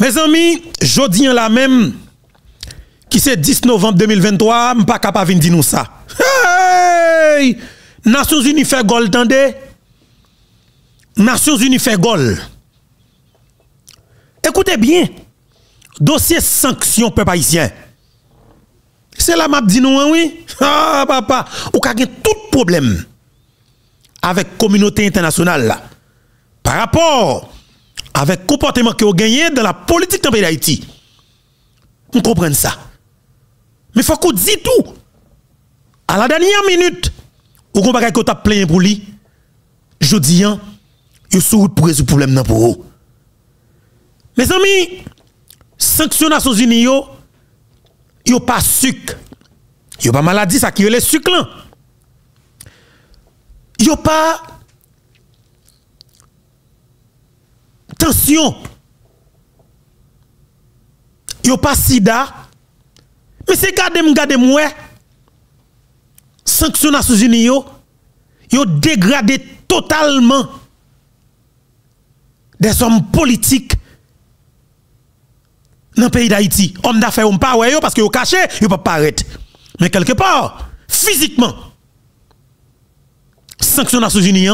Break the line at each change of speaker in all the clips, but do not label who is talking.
Mes amis, jeudi la même, qui c'est 10 novembre 2023, je ne pas capable de dire nous ça. Hey! Nations Unies fait gol, tendez? Nations Unies fait gol. Écoutez bien, dossier sanction peuple haïtien. C'est la map dit nous, hein, oui? Ah, papa, ou ka tout problème avec communauté internationale là. Par rapport avec comportement que vous gagnez dans la politique dans le. On comprend ça? Mais il faut qu'on dise tout. À la dernière minute, ou qu'on va plein pour lui, je dis, il sous pour résoudre le problème pour vous. Mes amis, sanctions Nations Unies, yo, a pas sucre. Yo pas maladie, ça qui est le sucre là. Yo pas tension. Yo pas sida. Mais c'est gardez gardez moi. Sanction Nations Unies yo, yo dégradé totalement des hommes politiques dans le pays d'Haïti. Hommes d'affaires, on pas ouais parce que yo caché, yo pas paraître. Mais quelque part, physiquement, sanction Nations Unies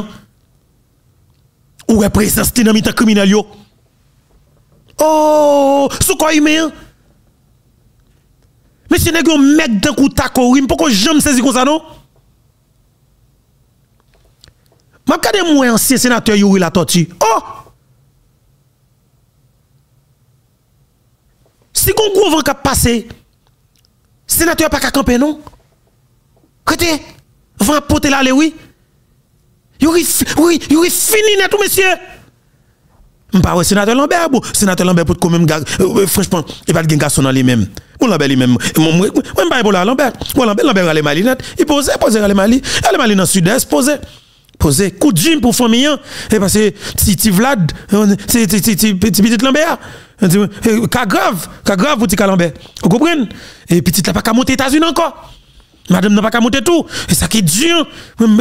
Ou est présence dans mitan criminel yo. Oh, sou quoi humain? Monsieur nèg yon mec d'un coup takorim, pourquoi jamais saisi comme ça non? M'a kade moi ancien sénateur Yuri la tortue. Oh! Si kon gros vent k'ap passé, sénateur pas qu'à camper non? Côté, vent poter là oui. Yuri, fini net tout, monsieur. M'pas ouais, sénateur Lambert, bon, sénateur Lambert pour quand même, euh, franchement, il pas de garçon dans lui-même. Bon, Lambert lui-même, moi, pas pour Lambert. Bon, Lambert, Lambert, allez Mali net. Il pose, pose, allez Mali. Allez Mali dans sud-est, pose. Pose, coup de gym pour famille, et hein. parce que, ti Vlad, c'est petit Lambert. Cas grave, cas grave pour petit Lambert. Vous comprenez? Et petit là pas qu'à monter États-Unis encore. Madame n'a pas qu'à monter tout. Et ça qui est dur.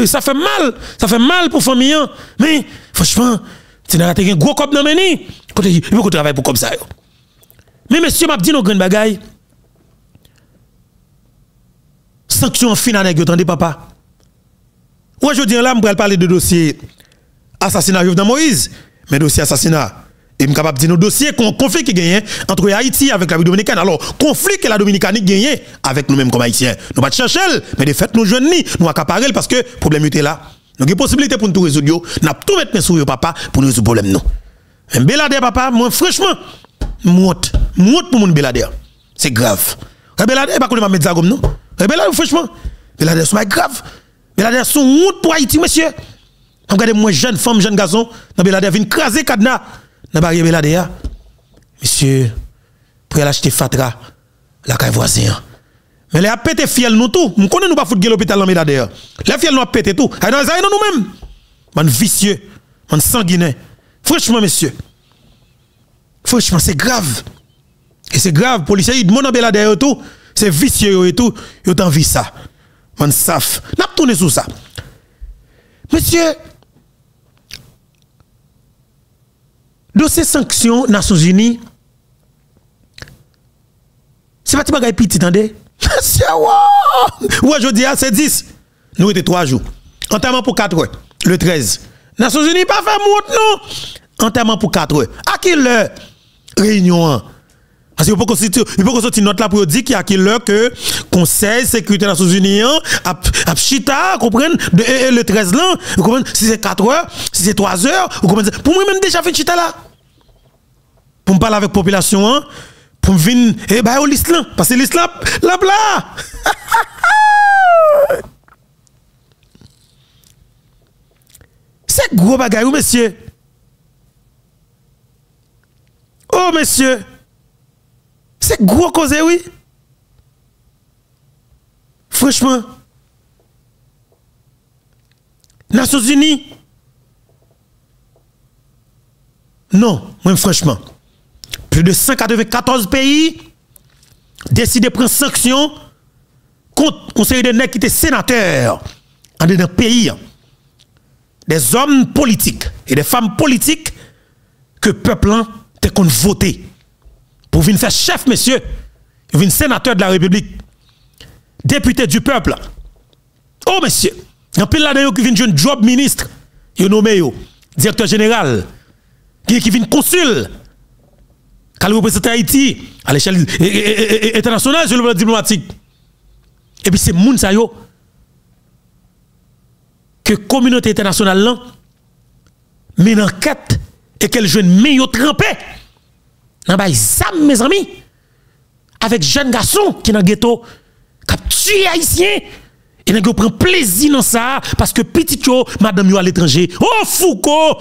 Ça fait mal. Ça fait mal pour famille. Hein. Mais, franchement, tu n'as pas un gros cop dans le Il faut qu'on travaille pour comme ça. Mais monsieur m'a dit nos grandes bagailles. Sanction finale, attendez papa. Aujourd'hui, là, je vais parler de dossier assassinat de Moïse. Mais dossier assassinat et capable de dire nos dossiers, conflit qui gagne entre Haïti avec la Dominicaine. Alors, conflit que la Dominicaine gagne avec nous-mêmes comme Haïtiens. Nous pas chercher, mais de fait, nous jeunes, nous accaparer parce que problème était là. Nous avons possibilité pour nous résoudre. Nous avons tout mettre sur papa pour nous résoudre problème. Mais Belader, papa, moi, franchement, monte, monte pour mon Belader. C'est grave. Belader, pas qu'on va mettre ça comme nous. Belader, franchement, Belader, c'est grave. Belader, c'est honte pour Haïti, monsieur. Regardez, moi, jeune femme, jeune garçon, Belader vient craser cadenas dans barrière Beladea, monsieur, pour aller acheter Fatra, la caille voisin. Mais les a pété fiel nous tout. Nous connaissons pas foutre l'hôpital dans Beladea. Les fiel nous a pété tout. Et nous nous-mêmes. Man vicieux, man sanguinaire. Franchement, monsieur. Franchement, c'est grave. Et c'est grave. Policiers, ils demandent Beladea et tout. C'est vicieux et tout. Ils ont envie ça. Man saf. N'a pas tourné sur ça. Monsieur, Dossier sanctions Nations Unies, c'est pas petit bagay petit, attendez. C'est ouais, je dis, c'est 10. Nous étions 3 jours. Enterrement pour 4 heures, le 13. Nations Unies pas fait mout, non. Enterrement pour 4 heures. À quelle heure réunion? Parce qu'il faut sortir une note là pour dire qu'il y a quelle heure que Conseil sécurité des Nations Unies a, a chita, comprenez, le 13 là, vous comprenez, si c'est 4 heures, si c'est 3 heures, vous comprenez, pour moi même déjà fait chita là pour me parler avec la population, hein, pour me venir, eh ben, au l'islam, parce que l'islam, là, là. C'est gros bagaille, monsieur. Oh, monsieur. C'est gros cause, oui. Franchement. Nations Unies. Non, moi, franchement plus de 194 pays décident de prendre sanction contre conseil de nègres qui étaient sénateurs en un pays. Des hommes politiques et des femmes politiques que le peuple a voté. pour venir faire chef, monsieur. Venir sénateur de la République. Député du peuple. Oh, monsieur. Il y a là qui viennent jouer job ministre. Il nommé directeur général. Qui vient consul. Qui représente Haïti à l'échelle internationale sur le plan diplomatique. Et puis c'est moun sa yo. Que communauté internationale là mène enquête et qu'elle jeune meilleur trempé dans bay zam mes amis. Avec jeune garçon qui dans ghetto qui tué haïtien. Et n'a prend plaisir dans ça parce que petit yo madame yo à l'étranger. Oh Foucault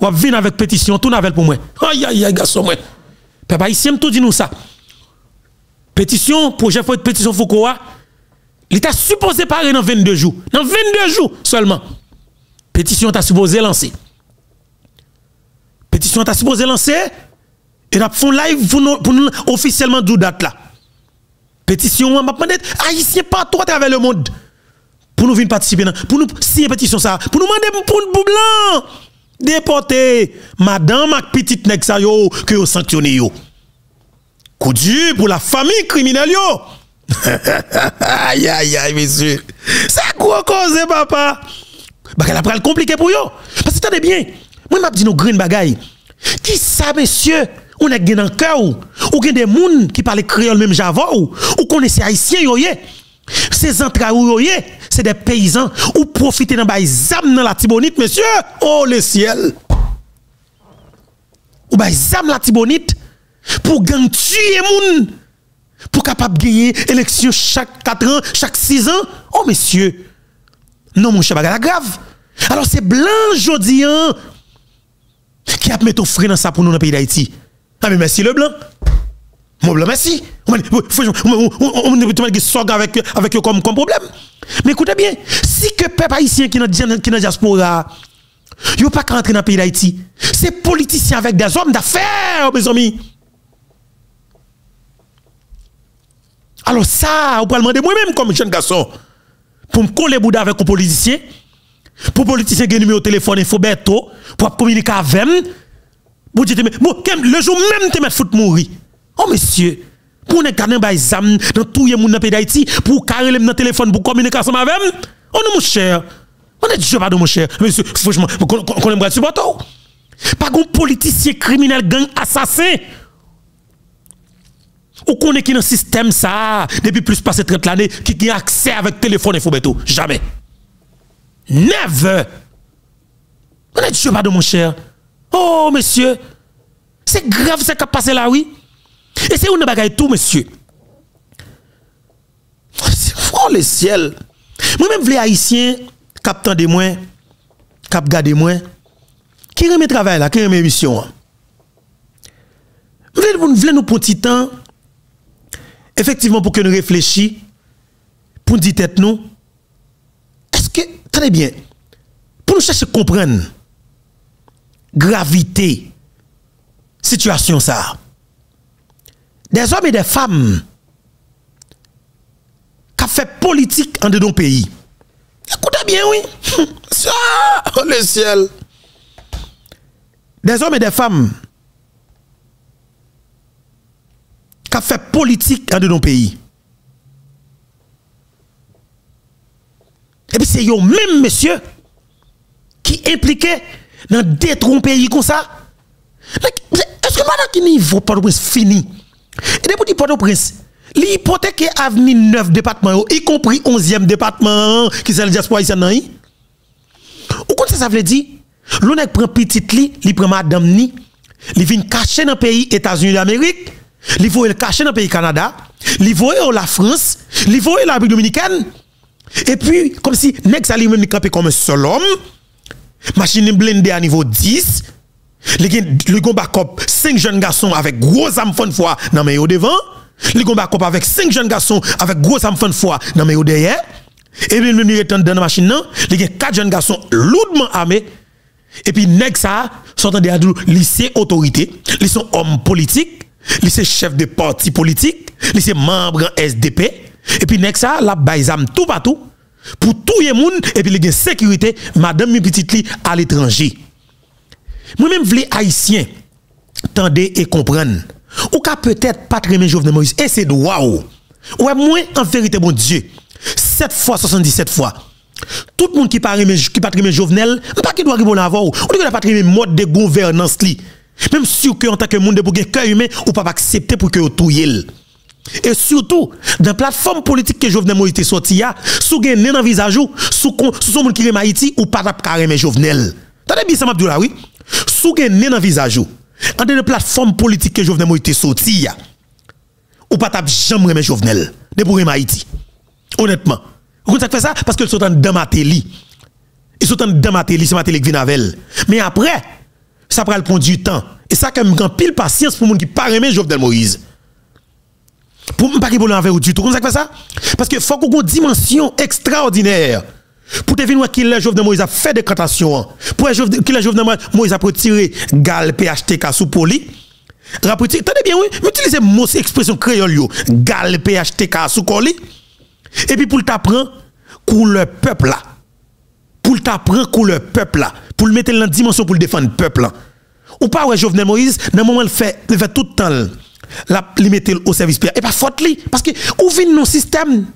ou venir avec pétition tout navel pour moi aïe aïe aïe garçon moi papa haïtien tout dit nous ça pétition projet pétition Foucault il était supposé parler dans 22 jours. Dans 22 jours seulement. Pétition t'a supposé lancer. Pétition t'a supposé lancer. Et nous fait live pour nous, pour nous officiellement d'où date là. Pétition, on m'a demandé, haïtien partout à travers le monde. Pour nous venir participer, pour nous signer pétition ça, pour nous demander pour nous blanc. Déporter madame ak petite nèg ça yo que yo sanctionné yo. Coup pour la famille criminelle yo aïe, aïe, aïe, monsieur. C'est quoi cause, papa? Bah, elle a compliqué pour yo. Parce que tenez bien, moi, m'a dit nos green bagay. Qui ça, monsieur? On a gagné dans cœur ou, ou des gens qui parlent créole même java ou, ou connaissez haïtien yo ye? Ces entrailles yo c'est des paysans ou profiter dans bay zam dans la tibonite, monsieur. Oh, le ciel. Ou bay zam la tibonite pour gang tuer moun pour capable gagner élection chaque 4 ans, chaque 6 ans. Oh monsieur, non mon cher la grave. Alors c'est blanc jodi qui a mis au frein dans ça pour nous dans le pays d'Haïti. Ah mais merci le blanc. Mon blanc merci. On me sorg avec avec comme comme problème. Mais écoutez bien, si que peuple haïtien qui dans qui dans diaspora yo pas rentrer dans le pays d'Haïti, c'est politiciens avec des hommes d'affaires mes amis. Alors ça, vous pouvez demander moi-même comme jeune garçon, pour me coller bouddha avec un politicien, pour politicien qui numéro au téléphone, il faut bientôt, pour communiquer avec moi. Vous dites, le jour même, tu mettre foot mourir. Oh monsieur, pour ne pas bay dans tout le monde dans pays d'Haïti, pour carrer le téléphone, pour communiquer avec moi. Oh non, mon cher. On est pas de mon cher. Monsieur, franchement, on aimerait supporter. Pas un politicien criminel, gang, assassin. Ou qu'on est qui dans le système ça, depuis plus passé 30 l'année, qui a accès avec téléphone et tout. Jamais. Never. On est Dieu de mon cher. Oh, monsieur. C'est grave ce qui a passé là, oui. Et c'est où nous bagaille tout, monsieur? Oh, le ciel. Moi-même, les haïtiens, cap de moi, cap garde moi, qui remet travail là, qui remet mission. Vous voulez nous un petit temps, effectivement, pour que nous réfléchissions, pour nous dire tête nous, est-ce que, très bien, pour nous chercher à comprendre gravité, situation ça, des hommes et des femmes qui ont fait politique en de nos pays. Écoutez bien, oui. Ça, oh le ciel. Des hommes et des femmes qui a fait politique dans nos pays. Et puis c'est eux même monsieur qui impliqué dans détruire un pays comme ça. Est-ce que madame qui niveau Port-au-Prince fini? Et depuis Port-au-Prince, l'hypothèque avenir neuf départements, y compris 11e département qui est le diaspora ici nan Ou quand ça veut dire? L'on prend petit li, li prend madame ni, li vient cacher dans le pays États-Unis d'Amérique Li voye le cacher dans le pays Canada, li voye la France, li voye la République dominicaine. Et puis, comme si Nex a lui-même campé comme un seul homme, machine blindée à niveau 10, le gon backup 5 jeunes garçons avec gros âmes fun foi dans mes devant, le gon backup avec 5 jeunes garçons avec gros âmes fun foi dans mes derrière. Et puis, le milieu dans la machine, il 4 jeunes garçons lourdement armés. Et puis, Nex a, sont des lycée autorité, ils sont hommes politiques, il c'est chef de parti politique, il c'est membre SDP, et puis next ça, la baïzam tout partout, pour tout le monde, et puis il y sécurité, madame mi petite li à l'étranger. Moi-même, les haïtiens, tendez et comprendre. ou ka peut-être pas très Jovenel Moïse et c'est droit ou. Ouais, moi en vérité mon Dieu, 7 fois 77 fois. Tout le monde qui parle qui pas Jovenel, pas qui doit répondre avant ou. On doit pas mode de gouvernance li. Même si que en tant que monde pour que cœur humain ou pas accepter pour que vous touye. Et surtout, dans la plateforme politique que Jovenel Moïse est sorti, sous gen dans visage ou, sous son monde qui est Haïti ou pas carrément Jovenel. T'as bien ça m'a dit là oui. Sous gen dans visage ou, en de plateforme politique que Jovenel Moïse est sorti, ou pas tap jamais Jovenel de pour Haïti. Honnêtement. Vous savez fait ça? Parce que ils sont ma télé. Ils sont ma télé, c'est ma télé qui vient avec Mais après, ça prend le du temps. Et ça, quand même, pile patience pour les gens qui pas aimer Jovenel Moïse. Pour ne pas qu'il avec vous du tout. Comment ça fait ça? Parce que faut qu'on ait une dimension extraordinaire. Pour te venir qu'il le Jovenel Moïse a fait des cantations. Pour qu'il le Jovenel Moïse a retiré gal PHTK sous poli. Tenez bien, oui, utilisez mot expression créole. Gal PHTK sous colis. Et puis pour t'apprendre le peuple là. Pour t'apprendre le peuple là. Pour le mettre dans la dimension pour le défendre le peuple là. Ou pas ouais Jovenel Moïse, dans le moment il fait, fait tout le temps la mettre au service et pas faute li parce que où vient nos système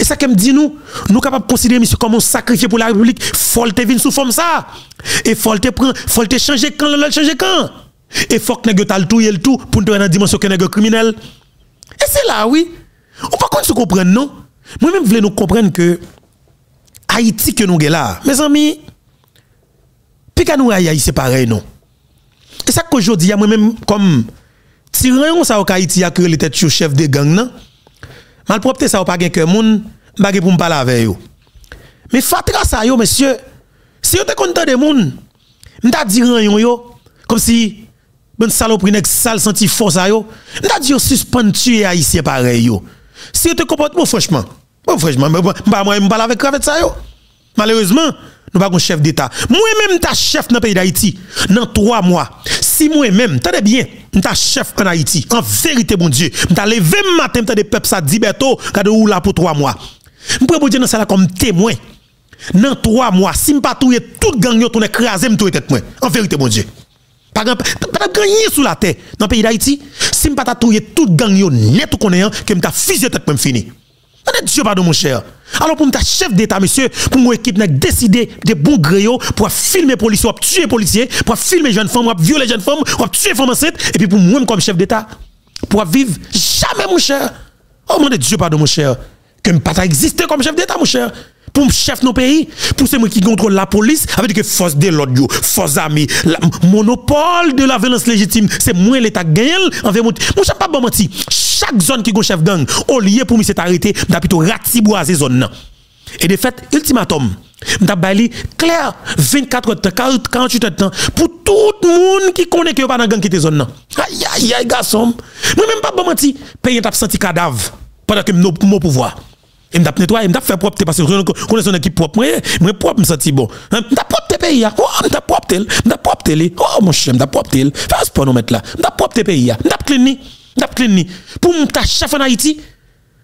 et ça me dit nous nous capables de considérer monsieur comme un sacrifié pour la République? Faut te venir sous forme ça. Et faut te prendre faut te changer quand le changer quand? Et faut que nèg tal tout le tout pour nous dans la dimension que nèg criminel. Et c'est là oui. On pas qu'on se comprendre non? Moi même voulais nous comprendre que Haïti que nous là mes amis puis nous Haïti c'est pareil non? Et ça qu'aujourd'hui moi même comme tyran ça au Haïti a créé les têtes chef de gang nan malpropre ça ou pas gen que moun bagay pour me parler avec yo. Mais fatra ça yo monsieur si yo te content de moun m'ta dit ranyon yo comme si ben saloperie nek sale senti force yo m'ta dit yo suspend tuer haïtien pareil yo. Si yo te comporte bon franchement bon franchement m'pa moi m'parle avec avec ça yo. Malheureusement nous pas un chef d'état. Moi-même ta chef dans pays d'Haïti. Dans trois mois si moi-même. Tenez bien. Ta chef en Haïti. En vérité mon Dieu. M'ta levé matin m'ta des peuple ça dit beto kade ou là pour trois mois. M'prend pour dire dans ça comme témoin. Dans trois mois si touyer tout gang yo tourner écraser m'touyer tête moi. En vérité mon Dieu. Pas pas gagner sous la terre dans le pays d'Haïti. Si touyer tout gang yo net ou connaît que m'ta fusillé tête moi fini Dieu pardon mon cher. Alors pour me chef d'état monsieur, pour mon équipe n'a décidé de bon gré pour filmer policiers, pour tuer policiers, pour filmer jeunes femmes, pour violer jeunes femmes, pour tuer femmes enceintes et puis pour moi comme chef d'état pour vivre jamais mon cher. Oh mon Dieu pardon mon cher. Que me pas exister comme chef d'état mon cher pour chef nos pays, pour c'est moi qui contrôle la police, avec que force de l'ordre, force armée, monopole de la violence légitime, c'est moins l'État gagne envers mon. Mon chef pas bon menti. Chaque zone qui est chef gang, au lieu pour me s'est arrêté, m'a plutôt ratiboisé zone. Et de fait, ultimatum, m'a baillé clair 24 heures, 48 heures de temps pour tout le monde qui connaît que pas dans gang qui était zone. Aïe, aïe, aïe, garçon. Moi même pas bon menti. Pays t'a senti cadavre pendant que mon pouvoir. Et m'tap nettoyer, m'tap faire propre parce que je connais son équipe propre. Moi, moi propre me senti bon. M'tap propre pays Oh, m'tap propre tel, m'tap propre tel. Oh mon cher, m'tap propre tel. Fais sport nous mettre là. M'tap propre pays M'tap clean. M'tap clean. Pour m'ta chef en Haïti.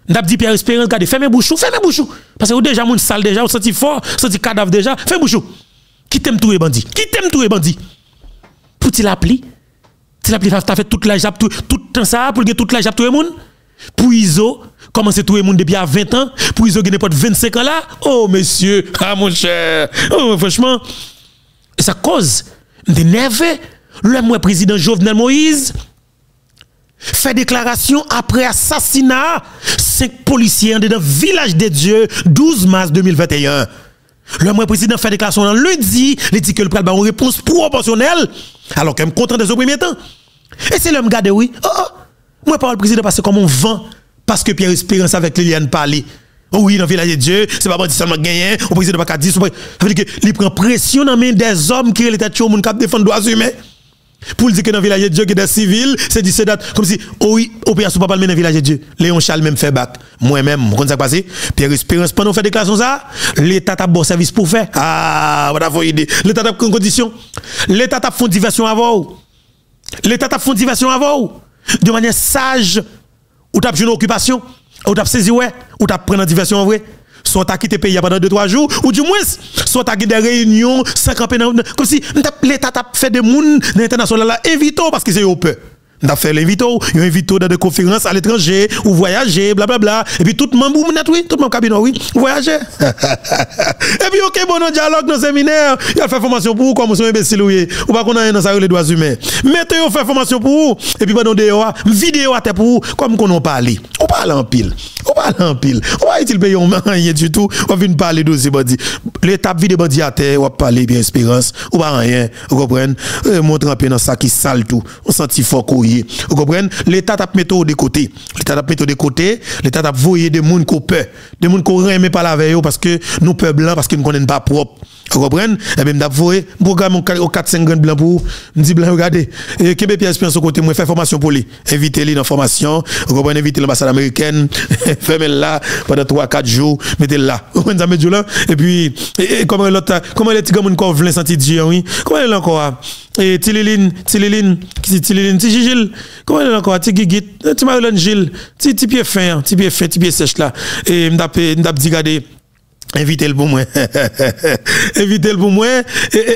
M'tap dit Pierre Espérance garde fermez bouchou, fermez bouchou. Parce que déjà moun sale déjà, on senti fort, senti cadavre déjà, fermez bouchou. Qui t'aime tout bandit? Qui t'aime tout bandit? Pour t'il appli. T'il appli t'as fait toute la jap tout tout temps ça pour que toute la jap tout le monde. Pour Iso, commencer tout le monde depuis à 20 ans, pour Iso gagner pas 25 ans là. Oh monsieur, ah mon cher. Oh franchement, ça cause de nerveux. Le président Jovenel Moïse fait déclaration après assassinat cinq policiers dans le village des dieux 12 mars 2021. Le moi président fait déclaration le lundi, il dit que le prend une réponse proportionnelle alors qu'il est content des au premier temps. Et c'est l'homme garde oui. Oh, oh. Moi, pas le président parce que comme on vend, parce que Pierre Espérance avec Liliane parler. Oh oui, dans le village de Dieu, c'est pas bon seulement gagné, le président pas dire, ça veut dire qu'il prend pression dans main des hommes qui étaient chaud, qui défendent les droits humains. Pour dire que dans le village de Dieu, qui est des civils, c'est dit, c'est comme si, oh oui, opération pas dans le village de Dieu. Léon Charles même fait bac. Moi-même, vous comprenez ça passé? Pierre Espérance, pendant faire déclaration ça, l'État a bon service pour faire. Ah, voilà, vous idée. L'État a condition. L'État a fait diversion avant. L'État a fait diversion avant de manière sage, ou t'as une occupation, ou t'as saisi ouais, ou t'as pris une diversion en vrai. Soit t'as quitté le pays pendant 2-3 jours, ou du moins, soit t'as des réunions, sans camper comme si l'État t'a fait des mouns internationaux là, évitons parce que c'est au peu. N'a fait l'invito, ils invité dans des conférences à l'étranger ou voyager, blablabla. Et puis tout le monde, oui, tout le monde cabinet, oui, voyager. et puis, ok, bon, dialogue dans le séminaire, il a fait formation pour vous, comme vous imbécile, oui, ou pas qu'on a dans ça les droits humains. Mettez, vous fait formation pour vous, et puis pendant des vidéo à tête pour vous, comme qu'on en parle. On parle en pile. On parle en pile. On va utiliser payer rien du tout. On vient parler de ces bandits. L'étape vidéo bandit à terre, on va parler bien espérance. On va rien. Vous comprenez? Montre un peu dans ça qui sale tout. On senti fort courir. Vous comprenez? L'État t'a mis de côté. L'État t'a mis de côté. L'État t'a voyé des gens qui ont peur. Des gens qui rien pas la veille parce que nous peuple blanc parce que nous connaissons pas propre. Vous comprenez? Eh bien, voye, programme au 4-5 grands blancs pour dit blanc, regardez. Et Québec Pierre Espion, son côté, moi, faire formation pour lui. Invitez-lui dans formation. Vous comprenez? Invitez l'ambassade américaine. Faites-le là pendant 3-4 jours. Mettez-le là. Vous comprenez? là? Et puis, comment l'autre, comment les petits gars, encore v'lin senti dire, oui? Comment elle encore? Et Tililine, Tililine, qui Tililine, Gilles, comment elle encore? Tigigit, Timarilon Gilles, petit pied fin, petit pied fin, petit pied sèche là. Et m'dap dit, regardez, invitez-le pour moi. invitez-le pour moi,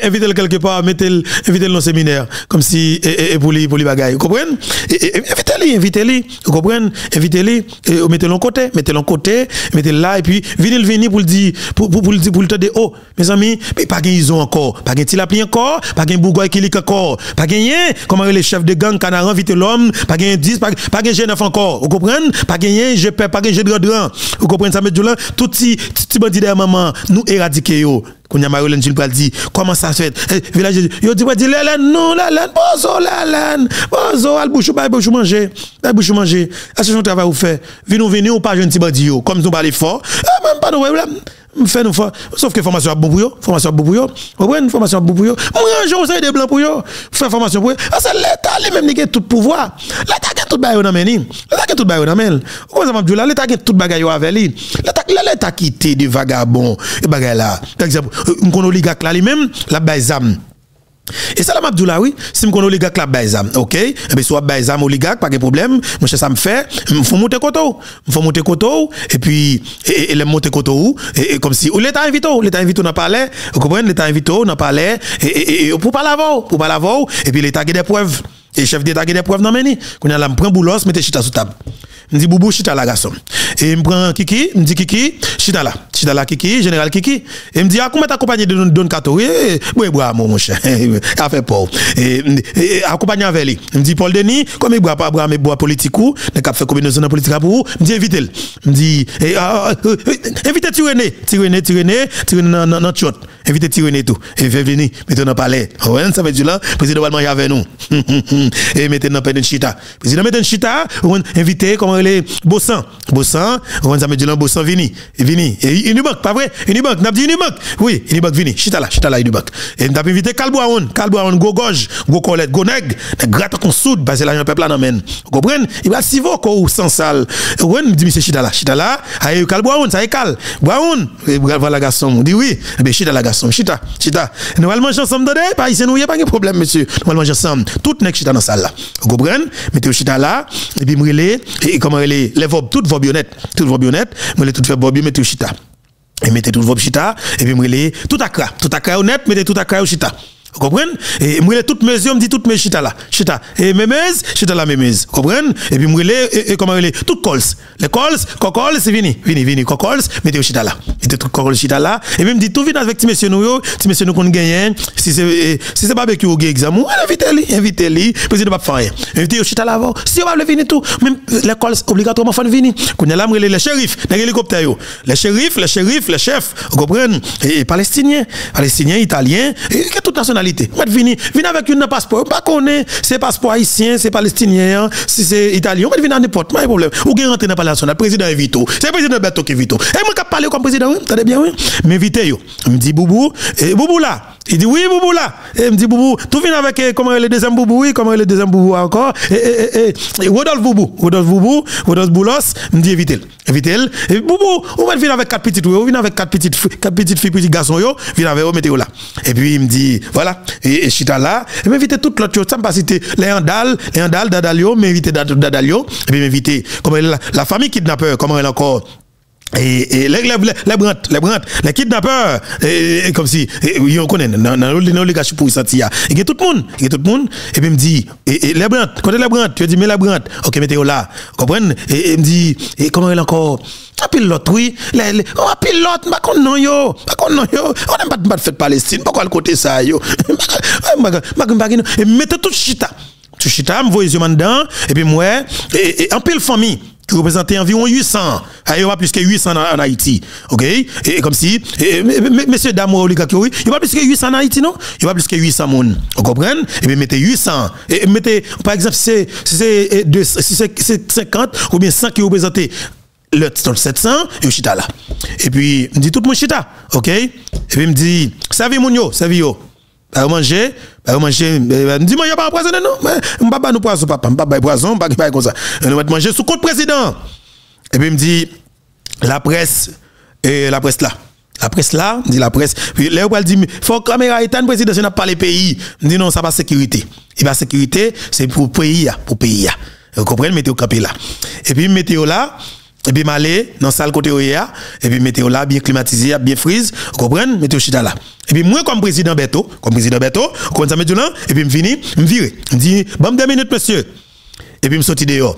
invitez-le quelque part, mettez-le, invitez-le dans le séminaire, comme si, et, pour lui, pour lui bagaille. Vous comprenez? Invitez-le, invitez-le, vous comprenez? Invitez-le, mettez-le en côté, mettez-le en côté, mettez-le là, et puis, venez le venir pour le dire, pour, pour, pour le dire, pour le dire, oh, mes amis, mais pas gain ils ont encore, pas gain tilapli encore, pas gain bourgoy qui encore, pas gain comment les chefs de gang, canard, invitez l'homme, pas gain 10, pas, gain G9 encore, vous comprenez? Pas gain je pas gain G de vous comprenez? Ça, là, tout petit, petit maman, nous éradiquer yo. Quand a Marilyn Gilles dit, comment ça se fait? Eh, village, yo dit, dit, la non, la laine, bozo, la laine, bozo, al bouchou, ba bouchou manger, ba bouchou manger. Son travail vous fait? Vino venir ou pas jeune petit bandi yo, comme nous parlons fort. Eh, même pas de problème fait nous sauf que formation à bon pour formation à bon pour une formation à bon pour yo moi vous des blancs pour yo faire formation pour ah, c'est l'état lui même qui a tout pouvoir. L'état qui a tout bail dans main l'état qui a tout bail dans main comment ça m'a dit là l'état qui a tout bagaille avec lui l'état l'état qui était des vagabonds et bagaille là par exemple un oligarque là lui même la baisse et ça, la Mabdoula, oui, si je connais oligarque la baizam, ok? Et eh bien, soit baizam oligarque, pas de problème. Moi, ça me fait, il faut monter koto. Il faut monter koto, et puis, et, le monter koto, et, comme si, l'État invite, l'État invite, a parlé, vous comprenez, l'État invite, on a parlé, et, et, pour pas l'avoir, pour pas l'avoir, et puis l'État a des preuves. Et chef d'État a des preuves dans meni. Quand il a prend boulos, mettez chita sous table. Je dis boubou chita la garçon. Et me prend Kiki, me dit Kiki, chita là. Chita là Kiki, général Kiki. Et me dit ah comment accompagné de Don Kato? Oui, oui, bois mon cher. A fait peur. Et accompagné avec lui. Me dit Paul Denis, comme il boit pas boire mais bois politique ou, ne cap fait combinaison de politique pour me dit invitez Me dit invitez Tirené, Tirené, Tirené, Tirené dans dans chot. Invitez Tirené tout. Et fait venir, mettez dans palais. Ouais, ça veut dire là, président va manger avec nous. Et mettez dans peine chita. Président mettez chita, invitez comment les Bossan. Bossan, on me dit Bossan vini, vini. Et Unibank, pas vrai? Unibank, n'a dit Unibank. Oui, Unibank vini. Chita là, chita là Unibank. Et n'a invité Calboaon, Calboaon go gorge, go colette, go nèg, gratte qu'on soude parce que l'argent peuple là n'amène. Vous comprenez? Il va si vaut ou sans. Ouais, me dit monsieur chita là, chita là, aïe Calboaon, ça est cal. Boaon, voilà garçon, on dit oui. Eh bien chita là garçon, chita, chita. Nous allons manger ensemble pas ici nous y a pas de problème monsieur. Nous allons manger ensemble. Tout nèg chita salle là. Vous comprenez? Mettez chita là et puis m'relé et comment les les vob toutes vobionnettes, toutes vobionnettes, m'relé toutes fait vobio mettez chita. Et mettez tout vob chita et puis m'relé tout à cra, tout à cra honnête, mettez tout à cra chita. Vous comprenez? Et moi, toutes mes yeux, me dit toutes mes chita là. Chita. Et mèzes, chita mes mèzes. Vous comprenez? Et puis, moi, et, et comment les Toutes cols. Les cols, cocols, c'est fini. Vini, vini, cocols, mettez chita là. Mettez tout cocols chita là. Et puis, me dit tout vite avec petit monsieur nous, petit monsieur nous qu'on gagne. Si c'est, si c'est barbecue au examen, invitez-les, invitez-les. Président pas faire rien. Invitez chita là avant. Si on va le venir tout, même les cols, obligatoirement, faut venir. Qu'on là, les shérifs, les hélicoptères, les shérifs, les shérifs, les chefs. Vous comprenez? Et palestiniens, palestiniens, italiens, et toute nationalité. Moi, vini, vini avec un passeport. Pas connaît, c'est passeport haïtien, c'est palestinien, si c'est italien. Moi, vini à n'importe, pas de problème. Ou bien rentrer dans le palais national, président Vito. C'est le président Beto qui Vito. Et moi, qui parler comme président, oui, t'as bien, oui. Mais invité, yo. Me dit, Boubou, et Boubou là. Il dit, oui, Boubou là. Et il me dit, Boubou, tout vient avec, eh, comment est le deuxième Boubou, oui, comment est le deuxième Boubou encore. Et, et, et, et, Rodolphe Boubou, Rodolphe Boubou, Rodolphe Boulos, me dit, évitez-le. Évitez-le. Et Boubou, on venir avec quatre petites, on vient avec quatre petites, quatre petites filles, petits garçons, yo, vient avec mettez là. Et puis, il me dit, voilà, et, chita là, et m'inviter toute l'autre ça me pas citer les Andal, les Dadalio, m'inviter Dadalio, et puis m'inviter, comment la, la famille kidnappeur, comment elle encore, et, et les, les, les brantes, les brantes, les kidnappeurs, et, comme si, ils connaissent, dans, dans l'oligarchie pour sentir. Et tout le monde, et tout le monde, et puis me dit, et, les brantes, quand les brantes, tu dis, mais les brantes, ok, mettez-vous là, comprenez? Et, il me dit, et comment il encore, un pilote, oui, les, les, oh, qu'on non yo, pas qu'on non yo, on n'aime pas de fête Palestine, pourquoi le côté ça yo? Et mettez tout chita. Tout chita, me voyez dedans, et puis moi, et, et en pile famille qui représentait environ 800, il y a plus que 800 en, Haïti. OK? Et comme si, messieurs, dames, il y a plus que 800 en Haïti, non? Il y a plus que 800 personnes. Vous comprenez? Et bien, mettez 800. Et mettez, par exemple, si c'est 50 ou bien 100 qui représentent le 700, et chita là. Et puis, me dit tout le monde chita. OK? Et puis, me dit, savez mon yo, savez yo. Bah, manger, bah, manger, me dit, moi, pas empoisonné, non, mais, pas nous poison, papa, pas poison, pas comme ça. On va manger sous compte président. Et puis, il me dit, la presse, et la presse là. La presse là, dit la presse. Puis là, il dit, faut que caméra état président, n'a pas les pays. Il dit non, ça va sécurité. Et la sécurité, c'est pour pays, pour pays. Vous comprenez, au campé là. Et puis, mettez là, et puis m'aller dans salle côté OEA et puis mettez là bien climatisé bien frise vous comprenez? Mettez chita là et puis moi comme président Beto comme président Beto comme ça me là et puis me fini me virer me dit bon deux minutes monsieur. Et puis me sorti dehors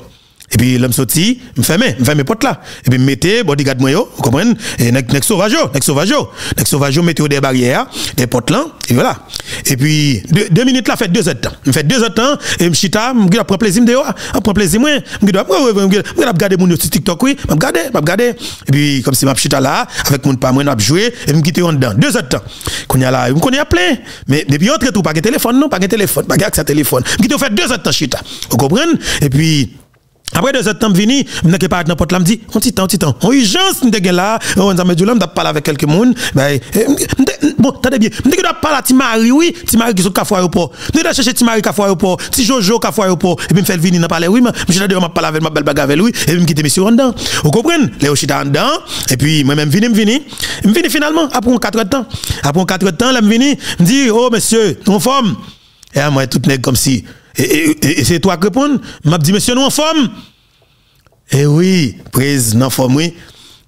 et puis l'homme sorti, me ferme, me ferme porte là. Et puis me mettez bodyguard moi vous comprenez? Et nek nek sauvage, nek sauvage, nek sauvage mettez des barrières, des portes là et voilà. Et puis deux, minutes là fait deux heures de temps. Me fait deux heures de temps et me chita, me prend plaisir me dehors, prend plaisir moi, me doit me regarder mon sur TikTok oui, me regarder, me regarder. Et puis comme si m'a chita là avec mon pas moi n'a jouer et me quitter en dedans. Deux heures de temps. Qu'on y a là, me connais plein. Mais depuis entrer tout pas de téléphone non, pas de téléphone, pas accès téléphone. Me quitter fait deux heures de temps chita. Vous comprenez? Et puis après deux heures temps vini, je n'ai pas n'importe là, me dit, on temps, on temps. En urgence, je là, on a dit, on parler avec quelques monde. Ben, bon, t'as bien. Je dois parler à Timari, oui, Timari qui sont au aéroport. Je dois chercher Timari au aéroport, ti Jojo au aéroport, et puis me faire venir, parler, oui, je suis là, parler avec ma belle bagarre avec lui, et puis me quitter monsieur en dedans. Vous comprenez? Les Oshita en dedans, et puis moi-même vini, me vini. Me vini finalement, après 4 heures de temps. Après 4 heures de temps, là, me vini, me dit, oh, monsieur, nous forme. Et moi, tout n'est comme si, et, c'est toi qui réponds. M'a dit, monsieur, nous en forme. Eh oui, prise, non forme, oui.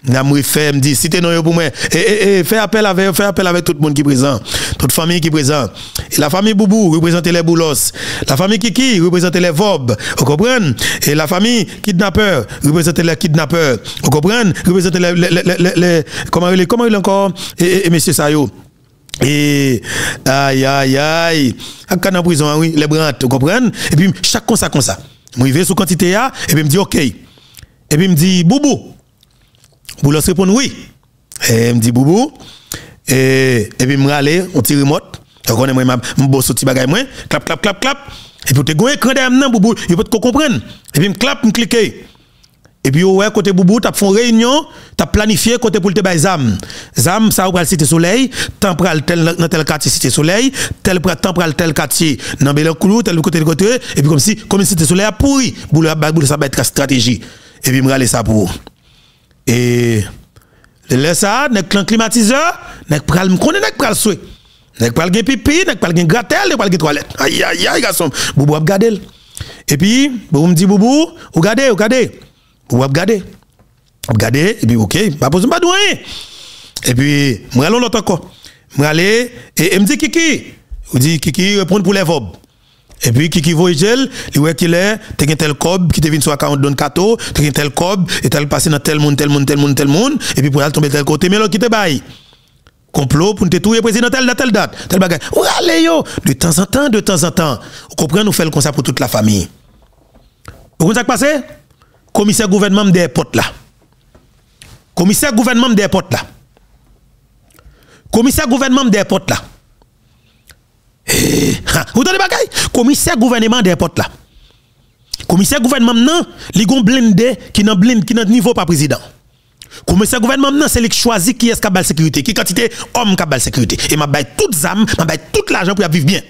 N'a fait, me dit, si t'es non pour moi, et, et, et, appel avec, fais appel avec tout le monde qui est présent, toute famille qui est présent. Et la famille Boubou représente les boulos. La famille Kiki représente les Vob. Vous comprenez? Et la famille Kidnapper représente les kidnappeurs. Vous comprenez? Représente les, les, les, comment il est, encore, et, monsieur Sayo. Et aïe aïe aïe, à en prison, oui, les brantes, vous comprenez? Et puis chaque comme ça comme ça. Je vais sous quantité et puis me dit OK. Et puis me dit Boubou. Boulot répond oui. Et me dit Boubou. Et, et puis me aller, on tire remote. Je connais moi, je bosse petit bagay moi, clap clap clap clap. Et puis tu as un écran derrière Boubou, il peut te comprendre. Et puis me clap, me cliquer. Et puis, ouais, côté Boubou, tu as fait une réunion, tu as planifié côté pour te ZAM. ZAM, ça va cité soleil, temps pral tel dans tel quartier cité soleil, tel temps pral tel quartier dans Belencoulou, tel côté de côté, et puis comme si, comme cité soleil a pourri, boule, boule, ça va être stratégie. Et puis, me ça pour Et, le ça, nek clan climatiseur, nek pral, connaît nek pral soué. Nek pral gen pipi, nek pral gen gratel, nek pral gen toilette. Aïe, aïe, aïe, garçon. Boubou a gardé. Et puis, Boubou me dit, Boubou, ou gardez, ou. Ou regarder. Et puis ok, pas besoin de rien. Et puis, moi, allons l'autre encore. Aller, et me Kiki. Ou dit Kiki, répond pour les vobs. Et puis, Kiki Voyagel, il voit qu'il est, t'as un tel cob qui te vient sur account d'un cato, t'as tel cob, et t'as passé dans tel monde, tel monde, tel monde, tel monde, et puis pour aller tomber tel côté, mais l'autre qui te baille. Complot pour nous tuer président tel date, telle date, tel bagage. Ou allez yo, de temps en temps, de temps en temps. Vous comprenez, nous faisons le conseil pour toute la famille. Vous comprenez ce qui passe? Commissaire gouvernement des portes là. Commissaire gouvernement des portes là. Commissaire gouvernement des portes là. Eh, vous entendez bagaille? Commissaire gouvernement des portes là. Commissaire gouvernement non, li gon blindé qui nan blind qui nan niveau pas président. Commissaire gouvernement non, c'est lui qui choisit qui est la sécurité, qui quantité homme qui sécurité et m'a bail toutes âmes, m'a bail tout l'argent pour vivre bien.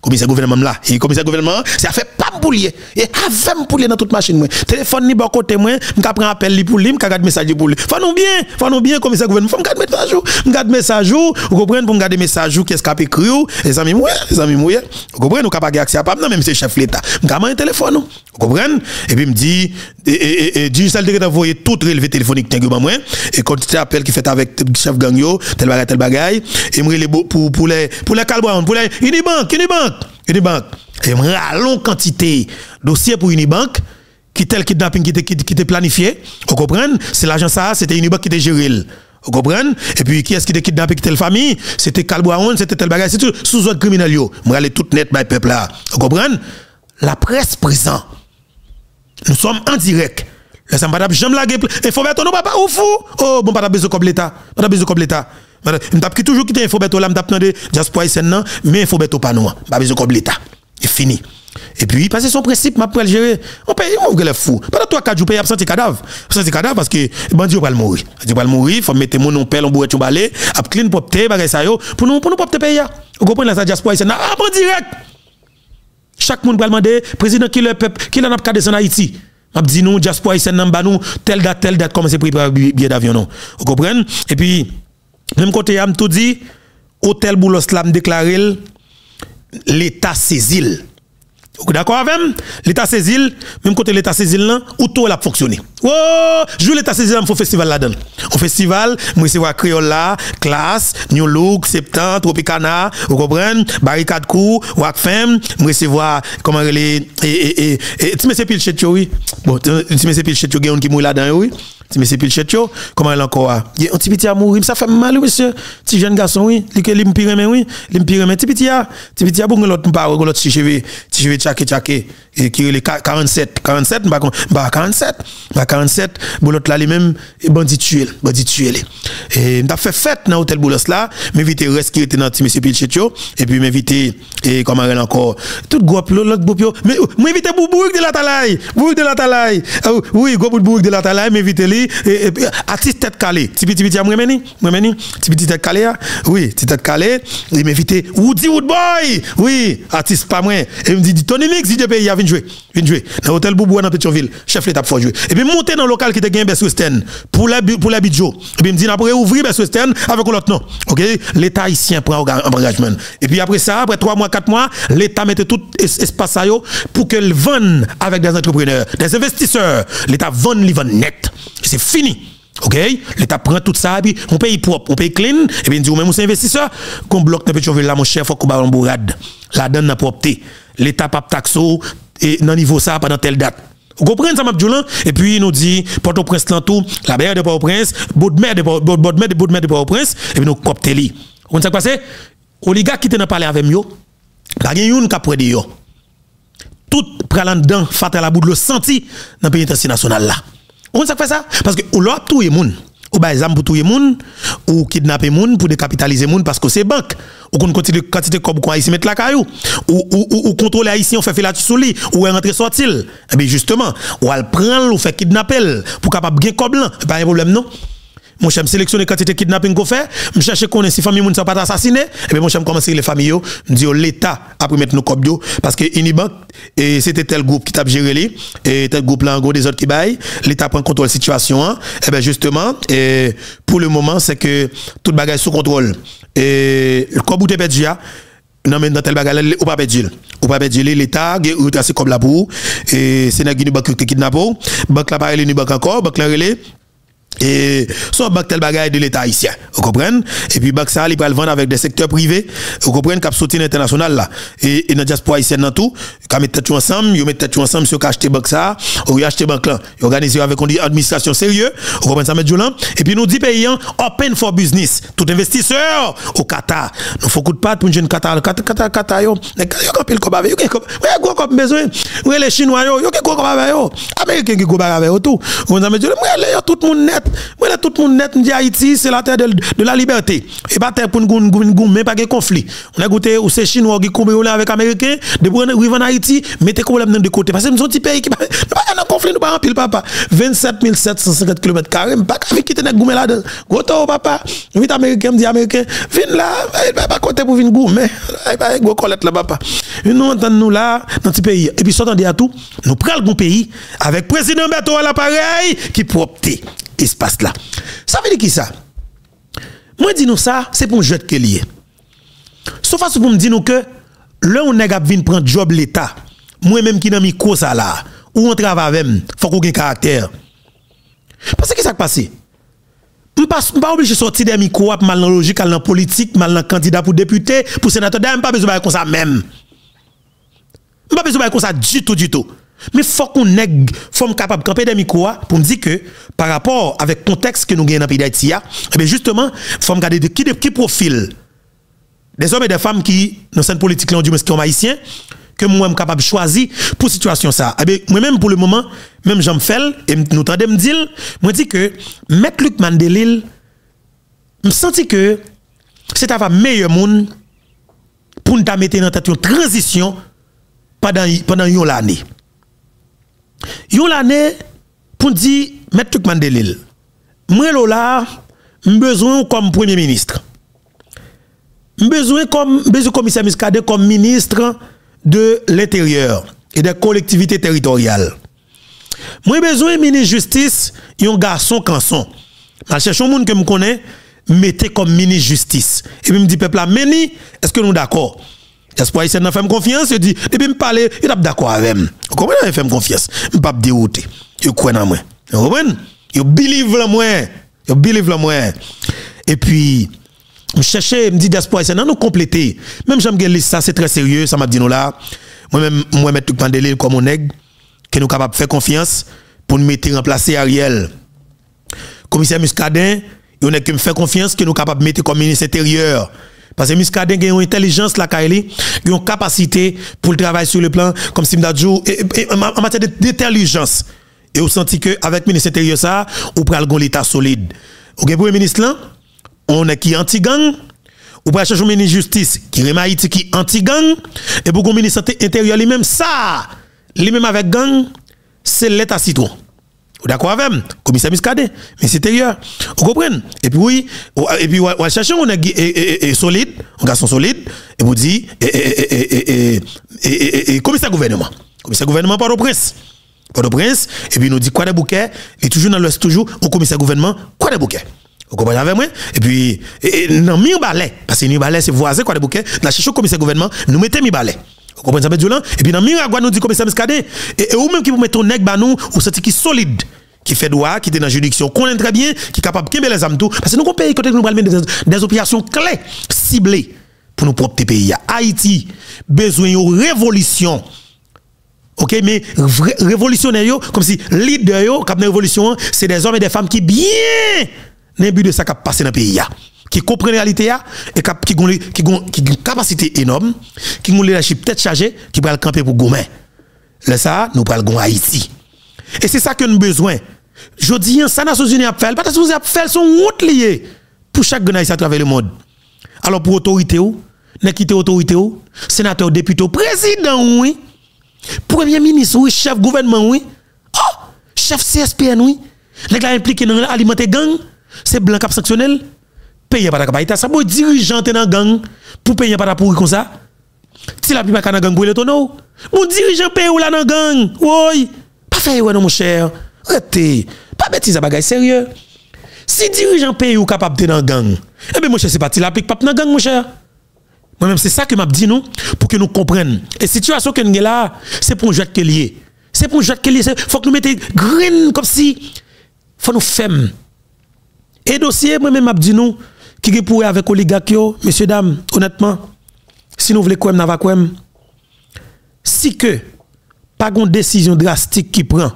Commissaire gouvernement là, et commissaire gouvernement, à fait pas pour lier et avec pour lier dans toute machine moi. Téléphone ni bon côté moi m'ka prend appel li pour lui m'ka garder message pour lui. Faut nous bien faut nous bien commissaire gouvernement faut me garder message me garder message vous comprenez pour garder message qu'est-ce qu'a écrit les amis moi les amis moi vous comprenez nous capable accès à pas même c'est chef l'état. M'ka un téléphone vous comprenez? Et puis me dit et et digital de envoyer tout relevé téléphonique moi. Et quand tu appel qui fait avec chef gang yo tel bagage tel bagage. Et me pour pour les pour les Calbrown pour les Unibank Unibank Unibank et long quantité dossier pour Unibank qui tel kidnapping qui était qui, était planifié vous comprenez? C'est l'argent ça c'était Unibank qui était géré vous comprenez? Et puis, qui est-ce qui était kidnappé telle famille? C'était Calboaon, c'était tel bagage, c'est sous autre criminel. Yo. Je tout net, by peuple là. Vous comprenez? La presse présente. Nous sommes en direct. Là, ça m'a jamais lagué. Infobeto, non, papa, ou fou Oh, bon, pas besoin comme l'État. Pas besoin comme l'État. Je toujours quitter Infobeto là, je tape de Diaspora SN, mais Infobeto pas nous. Pas besoin comme l'État. C'est fini. Et puis, parce que son principe, m'a le gérer. On paye, on est fou. Pendant 3 4 jours, paye absent cadavre. Absent cadavre parce que bandit va le mourir. Bandit va le mourir, faut mettre mon nom pelle on bourre tout balai, ap clean popte bagay ça yo pour nous pour nous popte payer. Vous comprenez la diaspora c'est ah bon direct. Chaque monde va demander président qui le peuple qui l'a pas descendre en Haïti? M'a dit nous diaspora c'est nan ba nous telle date telle date commencer préparer billet d'avion non? Vous comprenez? Et puis même côté a tout dit hôtel Boulos là déclaré l'état saisil D'accord avec L'État saisil, même côté l'État saisil là, où tout a fonctionné. Oh, joue l'État saisil là, festival là-dedans. Au festival, moi c'est voir créole là, classe, New Look, Septembre, Tropicana, vous comprenez? Barricade coup, Wakfem, moi c'est voir comment les et et et tu me sais pile chez oui. Bon, tu me sais pile chez qui mouille là-dedans oui. Si monsieur Pilchet yo, comment elle encore Il un petit petit à mourir, ça fait mal monsieur. Petit jeune garçon oui, li que li m'pire mais oui, li m'pire mais petit petit a, petit petit a bon l'autre pas l'autre petit cheveux, petit cheveux tchaké tchaké et qui les 47 47 pas pas 47, pas 47, bon l'autre là lui même bandit tué, bandit tué Et m'a fait fête dans hôtel Boulos là, m'inviter reste qui était dans petit monsieur Pilchet et puis m'inviter et comment elle encore tout groupe l'autre groupe mais m'inviter Boubouik de la Talaï, Boubouik de la Talaï. Ah oui, groupe Boubouik de la Talaï m'inviter artiste tête calée. Tipi tipi à moi meni, moi meni, tipi tête calée Oui, tête calée, il m'invite Woody Woodboy. Oui, artiste pas moi. Et me dit Tony Mix DJ pays vient jouer. Vient jouer dans l'hôtel Boubou dans Pétionville. Chef l'étape faut jouer. Et puis monter dans le local qui était gagné Best Western pour la pour la bidjo. Et puis me dit après ouvrir Best Western avec l'autre nom. OK, l'état haïtien prend engagement. Et puis après ça, après 3 mois, 4 mois, l'état mettait tout espace pour que le vende avec des entrepreneurs, des investisseurs. L'état vend, les vend net c'est fini. OK? L'État prend tout ça, puis on paye propre, on paye clean, et puis on dit, même si investisseur, qu'on bloque dans Pétionville là, mon cher, faut qu'on en bourrade. La donne n'a pas L'État pas taxo, et dans niveau ça, pendant telle date. Vous comprenez ça, Mabdjoulan? Et puis, il nous dit, Port-au-Prince, tout, la baie de Port-au-Prince, Baudemère de Port-au-Prince, et puis nous copte li. Vous comprenez ça passé? Oligarque qui n'a parlé avec yo, pas gen yon ka près yo. Tout pralant dedans, fatal la bout de le senti dans le pays national là. On ça fait ça? Parce que ou l'a tout moun ou ba exemple pour tout moun ou kidnapper moun pour décapitaliser moun parce que c'est banque. Ou qu'on continue quantité comme quoi ici mettre la caillou. Ou ou ou, contrôler ici on fait filat sur lui ou rentrer sortir et bien justement ou elle prend ou fait kidnapper pour capable gain comme là pas un problème non? Mon cher, sélectionner quantité kidnapping qu'on fait, je cherche qu'on si famille moun pas assassiné, et bien mon cher commencer les familles yo, dit l'état après mettre nos cop parce que Unibank et c'était tel groupe qui t'a géré et tel groupe là en gros des autres qui baillent, l'état prend contrôle de la situation hein. et bien justement et pour le moment c'est que toute bagage sous contrôle. Et le cop ou perdu non mais dans tel bagage ou pas perdu ou pas perdu l'état assez comme la pour et c'est n'a banque qui kidnappé banque là pas banque encore. Banque là et soit banque tel bagaille de l'État haïtien, vous comprenez? Et puis banque ça, il va le vendre avec des secteurs privés, vous comprenez cap sortir international là. Et, et dans diaspora haïtien dans tout, quand mettre tout ensemble, ils mettent tête ensemble, monsieur acheter banque ça, ou acheter banque là. Ils organisent avec une administration sérieux, vous comprenez ça mettre Et puis nous dit payants open for business, tout investisseur au Qatar. Nous faut coup de patte pour une jeune Qatar, Qatar Qatar Qatar yo. Yo kapil comme avec yo, gros comme besoin? Ouais les chinois yo, yo gros comme avec yo. Américains qui gros avec yo tout. Vous comprenez ça tout le monde net. Moi, tout le monde dit Haïti, c'est la terre de, la liberté. Et pas terre pour nous mais pas de conflit. On a goûté, ou c'est Chinois qui combat avec Américains, de arriver en Haïti, mettez problème de côté. Parce que nous sommes un pays qui pas un conflit, nous pas en pile, papa. 27 750 km, pas qu'à quitter notre goumé là-dedans. Goto, papa. Vite Américain, dit Américain, viens là, pas côté pour venir goumé. Pas go colette là, papa. Nous entendons nous là, dans ce pays. Et puis, s'entendez à tout, nous prenons le pays avec président Beto à l'appareil qui peut opter espace là. Ça veut dire qui ça? Moi, dis nous ça, c'est pour jeu de lié. Sauf pour me dire nous que, là, on est venu prendre job l'État, moi-même qui n'a mis quoi ça là, ou on travaille avec, faut qu'on ait caractère. Parce que qu'est-ce qui s'est passé? Je ne suis pas obligé de sortir des micros, mal dans la logique, mal dans politique, mal dans candidat pour député, pour sénateur, je pas besoin de comme ça même. Je pas besoin de comme ça du tout, du tout. Mais faut qu'on ait, faut capable de camper des micros pour me dire que par rapport avec contexte que nous gagnons dans le pays d'Haïti, eh bien justement, faut me garder de qui, de qui profil? Des hommes et des femmes qui, dans cette politique, là, du qui sont haïtiens, que moi, je suis capable de choisir pour situation ça. Eh bien, moi-même, pour le moment, même Jean Fell, et nous de me moi dis que, M. Luc Mandelil, me senti que c'est un meilleur monde pour nous mettre dans une transition pendant, pendant une année. Yon l'année pour dire mettre tout Mandelil. Moi là, besoin comme premier ministre. Besoin comme besoin commissaire Muscadet comme ministre de l'intérieur et des collectivités territoriales. Moi besoin ministre justice, un garçon canson. Je cherche un monde que me connais, mettez comme ministre justice. Et puis me dit peuple est-ce que nous d'accord? Espoir ici n'a fait confiance, il dit depuis me parler, il est d'accord avec moi. Vous comprenez, il fait confiance. Je pas dérouter. Il croit en moi. Vous comprenez? Il believe en moi. Il believe en moi. Et puis je cherchais, me dit d'espoir ici, non nous compléter? Même j'aime liste ça, c'est très sérieux, ça m'a dit nous là. Moi-même, moi mettre tout pandélé comme on est que nous capable de faire confiance pour nous mettre remplacer Ariel. Commissaire Muscadin, il est que me faire confiance que nous capable de mettre comme ministre intérieur. Parce que Muscadet a une intelligence, la il a une capacité pour le travail sur le plan, comme si Mdadjou, en matière d'intelligence. Et vous senti que avec le ministre intérieur, ça, vous prenez l'État solide. Ok, pour le ministre on est qui anti-gang, ou pour chercher un ministre justice qui est Haïti qui anti-gang, et pour le ministre intérieur lui-même, ça, lui-même avec gang, c'est l'État citoyen. Vous d'accord avec moi? Commissaire Muscadet, mais c'est intérieur. Vous comprenez? Et puis oui, et puis on chercher on est solide, un garçon solide, et vous dit, et commissaire gouvernement. Commissaire gouvernement par le prince. Par le prince, et puis nous dit quoi de bouquet, et toujours dans l'ouest, toujours, au commissaire gouvernement, quoi de bouquet. Vous comprenez avec moi? Et puis, dans mi balai, parce que mi balai, c'est voisin, quoi de bouquet, dans chercher commissaire gouvernement, nous mettons mi balai. Vous comprenez ça, Dieu Et puis dans Miragua, nous dit commissaire Muscadet, et, ou même qui vous mettez ton bah nous, ou c'est qui solide, qui fait droit, qui est dans la juridiction, connaît très bien, qui est capable de les âmes tout. Parce que nous, avons pays côté nous des, des opérations clés, ciblées, pour nos propres pays. Haïti, besoin de révolution. OK, mais révolutionnaire, comme si leader, de révolution, c'est des hommes et des femmes qui bien, n'a but de ça qui dans le pays qui comprennent la réalité et qui ont une capacité énorme, qui ont leadership tête chargée, qui le camper pour gommer. Là ça, nous prenons Haïti. Et c'est ça que nous avons besoin. Je dis, ça Nations Unies a fait, parce que vous avez fait son route liée pour chaque Haïtien à travers le monde. Alors pour autorité ou, n'est quitté autorité ou, sénateur, député, président oui, premier ministre oui, chef gouvernement oui, oh, chef CSPN oui, les gars impliqués dans l'alimenter gang, c'est blanc cap sanctionnel, payer pas ta ça peut dirigeant dans gang pour payer pas pour comme ça. Si la plupart dans gang le tonneau, mon dirigeant paye ou là dans gang, oui, pas faire ouais non mon cher. Arrêtez, pas bêtise à bagay sérieux. Si dirigeant paye ou capable de dans gang, eh bien mon cher c'est parti la pique pas dans gang mon cher. Moi-même c'est ça que m'a dit nous pour que nous comprenions. Et situation que nous là, c'est pour jeu de lié. C'est pour jeu de lié, faut que nous mettions green comme si faut nous faire et dossier, moi-même, m'a dit nous, qui est pour avec oligarque, messieurs, dames, honnêtement, si nous voulons quoi, n'a quoi, si que, pas une décision drastique qui prend,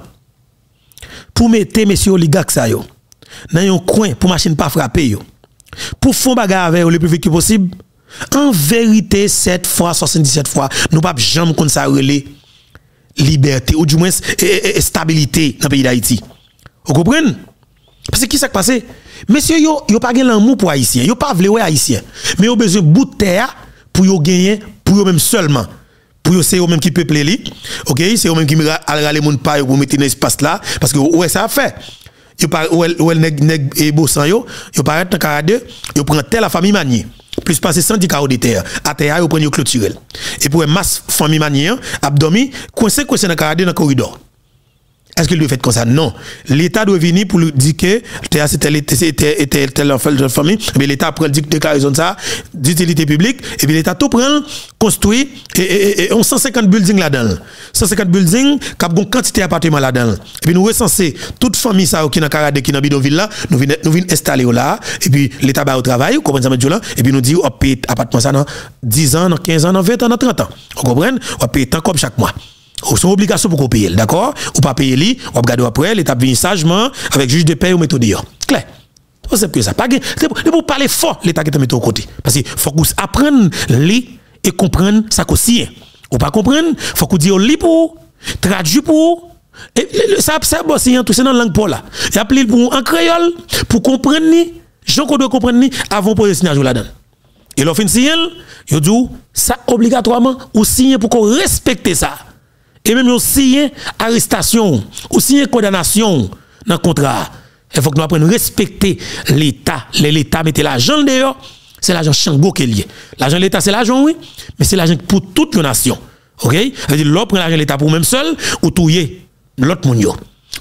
pour mettre messieurs oligarques ça yo, dans un coin pour machine pas frapper yo, pour faire bagarre avec le plus vite possible, en vérité, 7 fois, 77 fois, nous pas jamais comme ça liberté, ou du moins stabilité dans le pays d'Haïti. Vous comprenez? Parce que qui s'est passé? Messieurs, yo, yo pas gagné l'amour pour haïtien, yo pas vle haïtien, mais yo besoin bout de terre pour yo gagner pour eux même seulement. Pour eux c'est eux même qui peuple li. OK, c'est eux même qui al les moun pa pour mettre espace là. Parce que ouais ça a fait. Yo pas ouais ouais nèg nèg et bossan yo, yo paraît dans carade, yo prend telle la famille manier plus passer 110 carreaux de terre. À terre yo prend yo clôturer et pour masse famille manier abdomi coincé coincé dans dans corridor est-ce qu'il doit faire comme ça? Non. L'État doit venir pour lui dire que c'était était telle famille, mais l'État prend déclaration de ça, d'utilité publique, et puis l'État tout prend, construit, et, et, 150 buildings là-dedans. 150 buildings, qui ont une quantité d'appartements là-dedans. Et puis nous recensons toute famille ça, qui est dans Carade, qui est dans bidonville là, nous venons nous installer là, et puis l'État va au travail, comprenez ça, et puis nous dit, on paye appartement ça dans 10 ans, dans 15 ans, dans 20 ans, dans 30 ans. Vous comprenez? On paye tant comme chaque mois. C'est une obligation pour qu'on paye, d'accord? Ou pas payer on va regarder après, l'État vient sagement avec juge de paix ou méthode. Clair? C'est que ça. C'est pour parler fort, l'État qui te met au côté. Parce qu'il faut qu'on apprenne lui et comprendre ça aussi. Ou pas comprendre, faut qu'on dise lui pour, traduire pour, et ça, ça, tout, c'est dans la langue pour là. Il appelé pour en créole, pour comprendre ni, gens qu'on doit comprendre ni, avant de poser signal là-dedans. Et l'offre signal, il dit, ça obligatoirement, ou signer pour qu'on respecte ça et même aussi arrestation, aussi condamnation dans le contrat. Il faut que nous apprenions à respecter l'État. L'État mettait l'argent dehors, c'est l'argent Chango qui est lié. L'argent de l'État, c'est l'argent, oui, mais c'est l'argent pour toute la nation. OK? C'est-à-dire, l'autre prend l'argent de l'État pour même seul, ou touiller l'autre monde.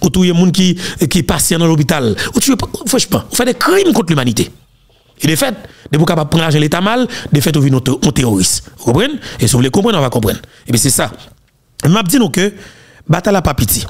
Ou touiller gens qui, qui patient dans l'hôpital. Ou tu faut pas, on fait des crimes contre l'humanité. Et de fait, de vous capable prendre l'argent de l'État mal, de fait, on vit un terroriste. Vous comprenez? Et si vous voulez comprendre, on va comprendre. Et bien, c'est ça. Je dit nous que bataille pas pitié.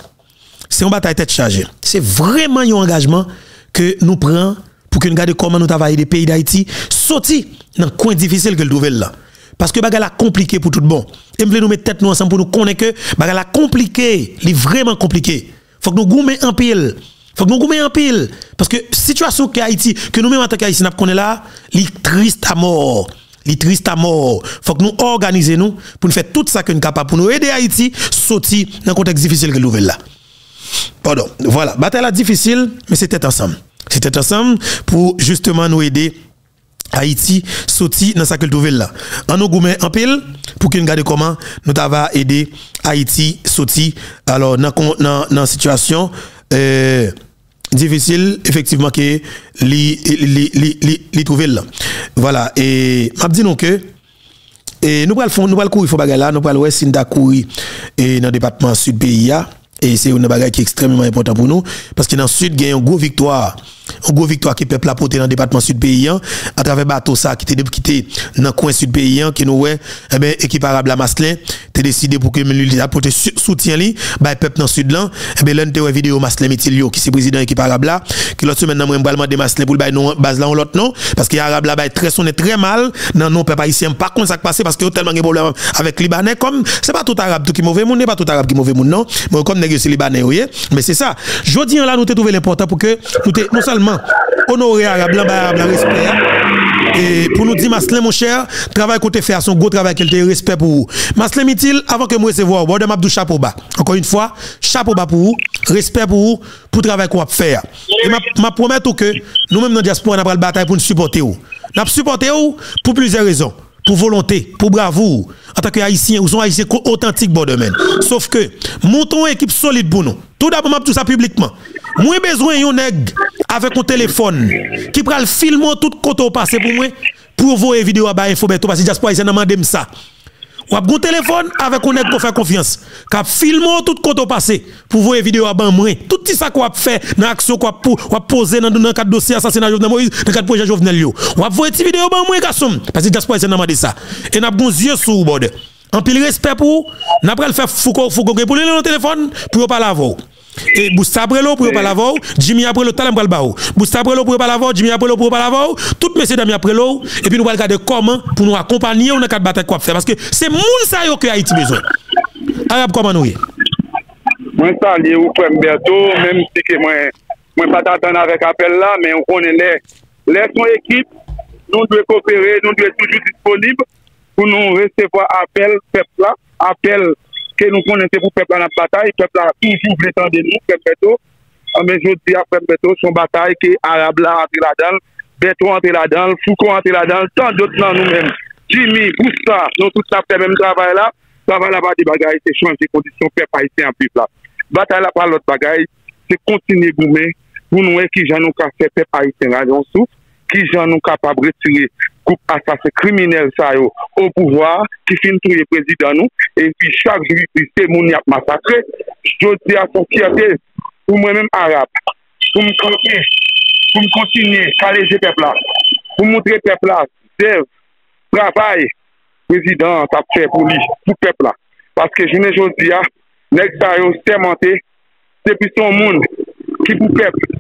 C'est une bataille tête chargée. C'est vraiment un engagement que nous prenons pour que nous gardions comment nous travaillons des pays d'Haïti, sorti dans le coin difficile que le trouve là. Parce que bagarre compliqué pour tout le monde. Et nous mettre tête nous ensemble pour nous connaître que bagarre compliqué, est vraiment compliqué. Faut que nous goumer en pile. Faut que nous goumer en pile parce que situation que Haïti que nous même en tant qu'Haïti n'a là, est triste à mort li triste à mort. Faut que nous organiser nous pour nous faire tout ça que nous capable pour nous aider Haïti sortir dans un contexte difficile que nous là. Pardon. Voilà, bataille difficile, mais c'était ensemble. C'était ensemble pour justement nous aider Haïti sortir dans sa culture là. En nous goumé en pile pour que nous garde comment nous avons aider Haïti sortir alors dans dans situation euh, difficile effectivement que li trouver là. Voilà et m'a dit non que et nous allons nous allons courir faut bagarre là nous allons Sinda courir et dans le département sud pays et c'est une bagarre qui est extrêmement important pour nous parce que dans le sud il y a une grosse victoire une grosse victoire qui peuple a porté dans le département sud paysan à travers bateau ça qui était dans le coin sud paysan qui nous ouais eh ben équipe arabe la Maslin t'es décidé pour que lui apporter soutien li bah peuple dans sud là eh ben l'un vidéo Maslin Mitilio qui c'est président équipe arabe là qui l'autre semaine moi vraiment demander Maslin pour le non base là l'autre non parce que arabe là bah très sonné très mal non non peuple haïtien pas contre ça passé parce que tellement de problème avec libanais comme c'est pas tout arabe tout qui mauvais monde pas tout arabe qui mauvais monde non mais comme négocier libanais mais c'est ça je dis là nous t'ai trouvé l'important pour que nous non seulement honorer Arabe Arabe blanc respect. Et pour nous dire, Maslin, mon cher, travail côté faire son gros travail qu'il te respect pour vous. Maslin Mitil, avant que moi recevoir, bon de m'abdou chapeau bas. Encore une fois, chapeau bas pour vous, respect pour vous, pour le travail qu'on va faire. Et ma promets que nous-mêmes dans la diaspora, nous avons bataille pour nous supporter. Nous supporter pour plusieurs raisons pour volonté, pour bravoure, en tant qu'haïtien, ou sont haïtiens authentiques, domaine. Sauf que, montons une équipe solide pour nous. Tout d'abord, tout ça publiquement. Moi, besoin d'un nègre avec un téléphone qui prend le film tout côté passé pour moi, pour voir les vidéos à info, parce que diaspora, ils demandé ça. Ou un téléphone avec un pour faire confiance. Qui filme tout côté passé pour voir les vidéos à moi. Tout ça qu'on fait dans l'action qu'on a posé dans le cadre dossier assassinat Jovenel Moïse, dans cadre projet Jovenel Yo. Ou a voir des vidéos à moi, parce que diaspora, ils demandé ça. Et n'a bon yeux le bord. En pile respect pour, n'a pas le faire Foucault, Foucault, pour le téléphone, pour pas l'avoir. Et Bousta après l'eau pour pas l'avou, Jimmy après l'eau, talent le bao. Bousta après l'eau pour pas l'avou, Jimmy après l'eau pour pas l'avou, toutes mes dames après l'eau et puis nous allons regarder comment pour nous accompagner on a quatre batailles quoi faire parce que c'est moun ça yo que Haïti besoin. Arabe comment nous
Mwen salye ou Kwem Berto, mwen si ke mwen mwen pata tan avèk apel la, men mwen konen lè. Lè son ekip, nou dwe kopere, nou dwe toujou disponib pou nou resevwa apel pepla, apel ke nou konen se pou pepla nan batay, pepla toujou vretan de nou, pepleto, anmen jodi a pepleto, son batay ke Arabla ante la dan, Beto ante la dan, Fouko ante la dan, tan dot nan nou men, Jimmy, Boussa, nou tout sa pe men travay la, travay la ba di bagay, se chanje kondisyon pep a ite an pip la. Batay la pa lot bagay, se kontine goume, pou nou e ki jan nou ka se pep a ite nan yon souf, ki jan nou kapab retire koup asase kriminel sa yo ou pouvoar, ki fin touye prezident nou, e pi chak juri se mouni ap masakre, jodi a son kiyate, pou mwen mèm Arab, pou m konti, pou m kontine kaleje pepla, pou moutre pepla, dev, travay, prezident ap fè pou li, pou pepla, paske jene jodi a, nek sa yo semente, depi son moun, ki pou pepl,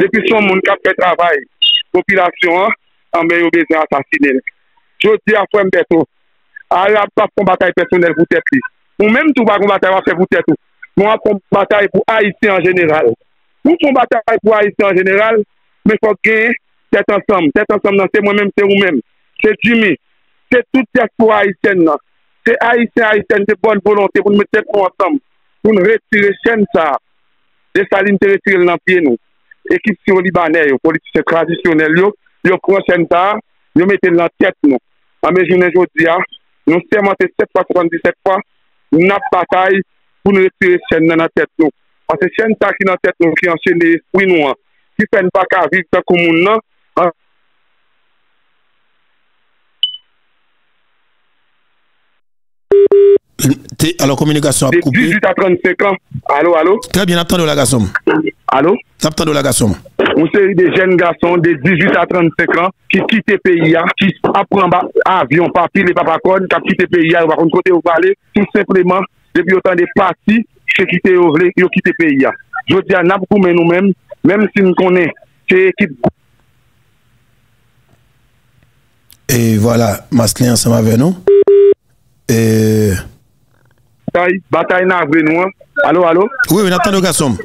depi son moun kap fè travay, Popilasyon an, anbe yo bezen asasine. Jodi a fwem beto, ou. A la pa fwem batay personel pou tet li. Ou menm tou bagon batay wase pou tet ou. Mwen a fwem batay pou Haiti an general. Ou fwem batay pou Haiti an general, men fok gen tet ansam. Tet ansam nan se mwen menm se ou menm. Se Jimmy, Se tout tet pou Haitien nan. Se Haitien, Haitien se bon volonté pou nou mette tet pou ansam. Pou nou retire chen sa. De saline te retire nan piye nou. Ekip si yo libanè yo, politise tradisyonel yo, yo pran ta, yo mette lan tèt nou. Ame jounen jodi ya, nou semente 7 pa 77 pa, nap batay pou nou retire chen nan nan tet nou. Ase chen ta ki nan tèt nou ki an de espri nou an, ki fen baka ka viv ta koumoun nan, an.
Alors, communication
a coupé. 18 à 35 ans. Allô, allô?
Très bien, attendez la gassom.
Allô?
Attendez la gassom.
Une série de jeunes garçons de 18 à 35 ans qui quittent le pays, qui apprennent avion, papier, les papacons, qui quittent le pays, ils vont côté où aller, tout simplement, depuis autant de partis, qui quittent le pays. Je dis à Nabkou, mais nous-mêmes, même si nous connaissons, c'est équipe.
Et voilà, Maslin ensemble avec nous. Et
bataille, bataille Vrenois. Allô, allô?
Oui, oui, Nathan garçon.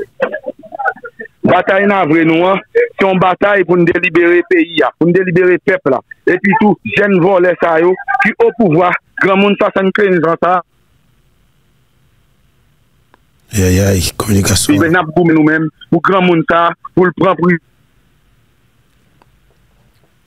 Batay nan vre nou an, se yon batay pou nou delibere peyi ya, pou nou delibere pepl la. E pi tou, jen vo lè sa yo, ki ou pouvwa, gran
moun sa san
kre nizan sa. Ya ya, komunikasyon. Pi ven ap goume nou men, pou gran moun sa, pou l'pran pou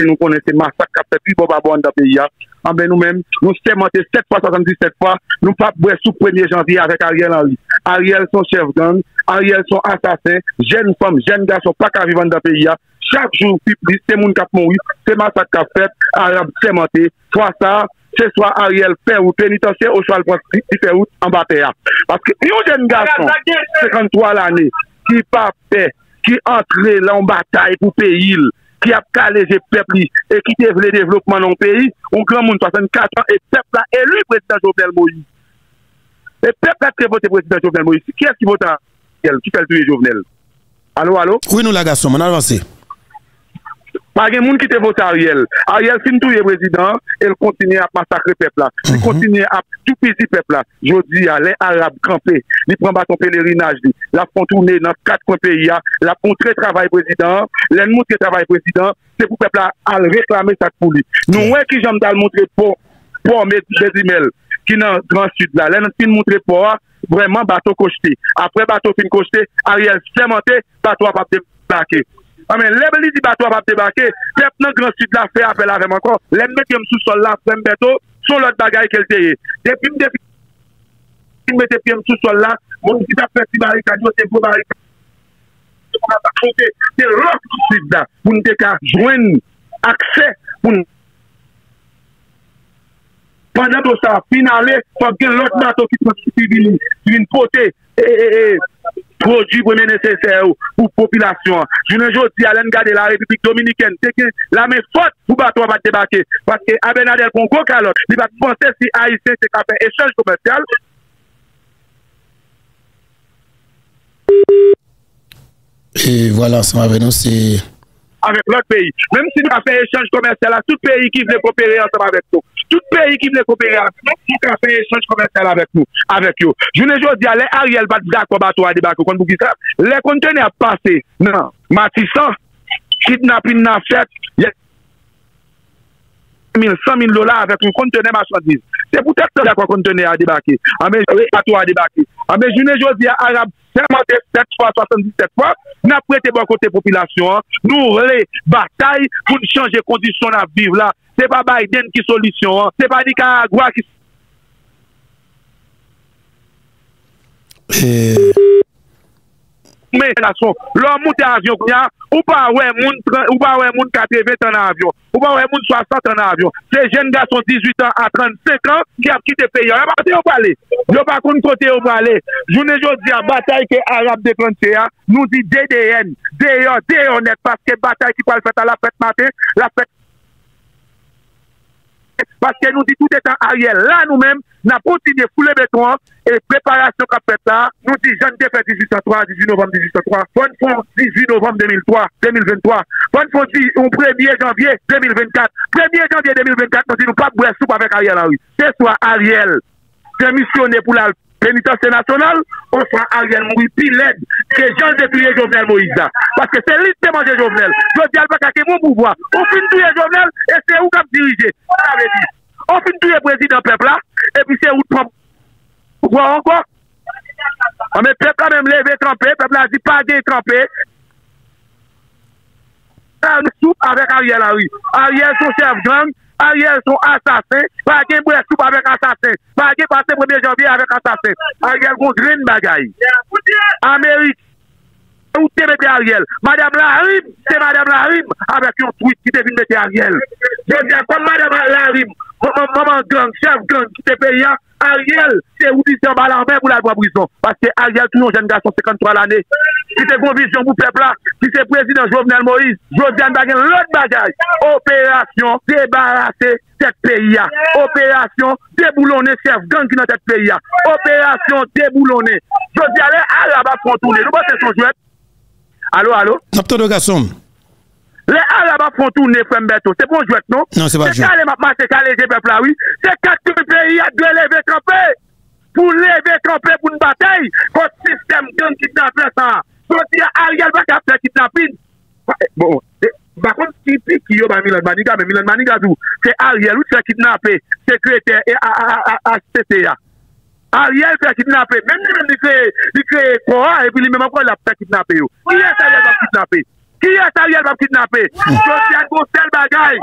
nou konen se masak kapte pi bo babon da peyi ya. An ah, ben nou men, nou semente 7 fois 77 fois, nou pap bwe sou 1er janvier avèk Ariel Henry. Ariel son chef gang, Ariel son assassin, jeunes femmes, jeunes garçons, pas qu'à vivre dans le pays. Chaque jour, c'est mon cap mouru, c'est massacre qui fait, Arabe monté. soit ça, c'est soit Ariel fait ou pénitentiaire, ou soit le point fait ou en bataille. Parce que, un jeune garçon, 53 l'année, qui pas fait, qui entre là en bataille pour pays, qui a calé les peuples et qui développe le développement dans le pays, on grand monde 64 ans et le peuple a élu président Jovenel Moïse. Et le peuple a voté président Jovenel Moïse. Qui est-ce qui vote qui fait le Jovenel. Allô, allô?
Oui, nous, la garçon, on avance.
Par gen moun ki te vote Ariel. Ariel fin touye prezident, el kontinye ap masakre pepla. El kontinye ap toupizi pepla. Jodi ya, le Arab kranpe, li pran baton pelerinaj li. La pon tourne nan kat kranpe ya, la pon tre travay prezident, len moun tre travay prezident, se pou pepla al reklame sak pou li. Nou wè ki jom dal montre pou, pou mè bezimel, ki nan Grand Sud la. Len fin montre pou a, Vreman bato koste. Apre bato fin koste, a riel semente, bato ap ap debake. Amen, lebe li di bato ap ap debake, pep nan gran sud la fe apel avem ankon, lem met kem sou sol la, prem beto, son lot bagay kel teye. Depi m depi, m mette kem sou sol la, moun ki ta feti barikadyo, te go barikadyo, te lop sud la, moun te ka jwen akse, moun Pandan to sa, finalè, fòk gen lòk bato ki fòk si vini, si vini pote, e, e, e. produit premier nécessaire pour la population. Je ne dis à garder la République dominicaine, c'est que la même faute pour bateau va débarquer. Parce que Abenadel Congo, il va penser si Haïtien c'est faire échange commercial.
Et voilà, ça nous, c'est
avec l'autre pays. Même si nous avons fait échange commercial à tout pays qui veut coopérer ensemble avec nous. Tout pays qui veut coopérer avec nous, nous avons fait échange commercial avec nous. Avec eux. Je ne veux dire, les Ariel bat d'accord, bateau à débarquer contre Boukisra. Les conteneurs passés, non. Matissan, kidnapping n'a fait, 100 000 dollars avec un conteneur marchandise. Se pou tek se la kwa kontene a debake. Ame ato a debake. Ame jounen jodi a Arab, seman de 7 fwa, 77 fwa, nan prete bon kote popilasyon, nou rele batay pou chanje kondisyon la vive la. Se pa Biden ki solisyon, se pa Nicaragua ki
solisyon.
Eh... nation, l'homme monte avion ou pas ouais moun ou pas ouais moun 80 en avion, ou pas ouais moun 60 en avion. Ces jeunes garçons 18 ans à 35 ans qui a quitté pays. Ils pas où aller. Ils pas contre côté où aller. Journée aujourd'hui en bataille que arabe déclenché nous dit DDN, d'ailleurs, net parce que bataille qui le faire à la fête matin, la fête parce que nous dit tout est en arrière. Là, nous-mêmes, nous avons continué fouler béton et préparation qu'a fait là. Nous dit jeune fait 1803, 18 novembre 1803. Bonne fond 18 novembre 2003, 2023. Bonne fond 1er janvier 2024. 1er janvier 2024, nous dit nous pas boire soupe avec Ariel Henry. C'est soit Ariel, c'est missionné pour la pénitence nationale, on fera Ariel Moury plus l'aide que Jean détruire Jovenel Moïse. Parce que c'est lui qui demande Jovenel. Je dis à qu'à mon pouvoir. On finit tuer Jovenel et c'est où qu'on dirige. On finit tuer le président peuple là et puis c'est où pouvoir encore. Ah, on met peuple là même levé trempé, peuple là dit pas de trempé. Nous soupe avec Ariel Henry. Ariel, son chef gang, Ariel son asasin, bagay mwè soup avèk asasin, bagay pase 1 janvye avèk asasin. Ariel kon green bagay. Amerik. Où t'es mettre Ariel? Madame Larim, c'est Madame Larim avec un tweet qui te venu mettre Ariel. Je dis, comme Madame Larim, maman gang, chef gang qui te paye, Ariel, c'est où tu t'en bas pour la loi prison. Parce que Ariel, toujours jeune garçon, 53 l'année, qui te une vision pour le peuple là, qui c'est président Jovenel Moïse, Josiane Bagan, l'autre bagaille. Opération débarrasser cette pays. Opération déboulonner chef gang qui dans cette pays. Opération déboulonner. Je dis, allez, arabe à fond tourner. Nous, c'est son jouet. Alo, alo?
Napto do gasom?
Le ala ba fon tourne fèm beto. Se bon jwet non?
Non, se ba jwet.
Se kale mapman, se kale je pepla, oui. Se kat ke peyi a dwe leve kampè. Pou leve kampè pou n'batey. Kon sistem gen kitnapè sa. Kon si a Ariel bak apè kitnapin. Bon, bakon tipi ki yo ba Milan Maniga, men Milan Maniga zou. Se Ariel ou se kitnapè. Sekretè e a-a-a-a-a-a-a-a-a-a. Ariel fait kidnapper. Même lui-même, il crée Cora et puis lui-même encore, il a fait kidnapper. Qui est Ariel va kidnapper Qui est Ariel va kidnapper Josiane Gostel bagaille.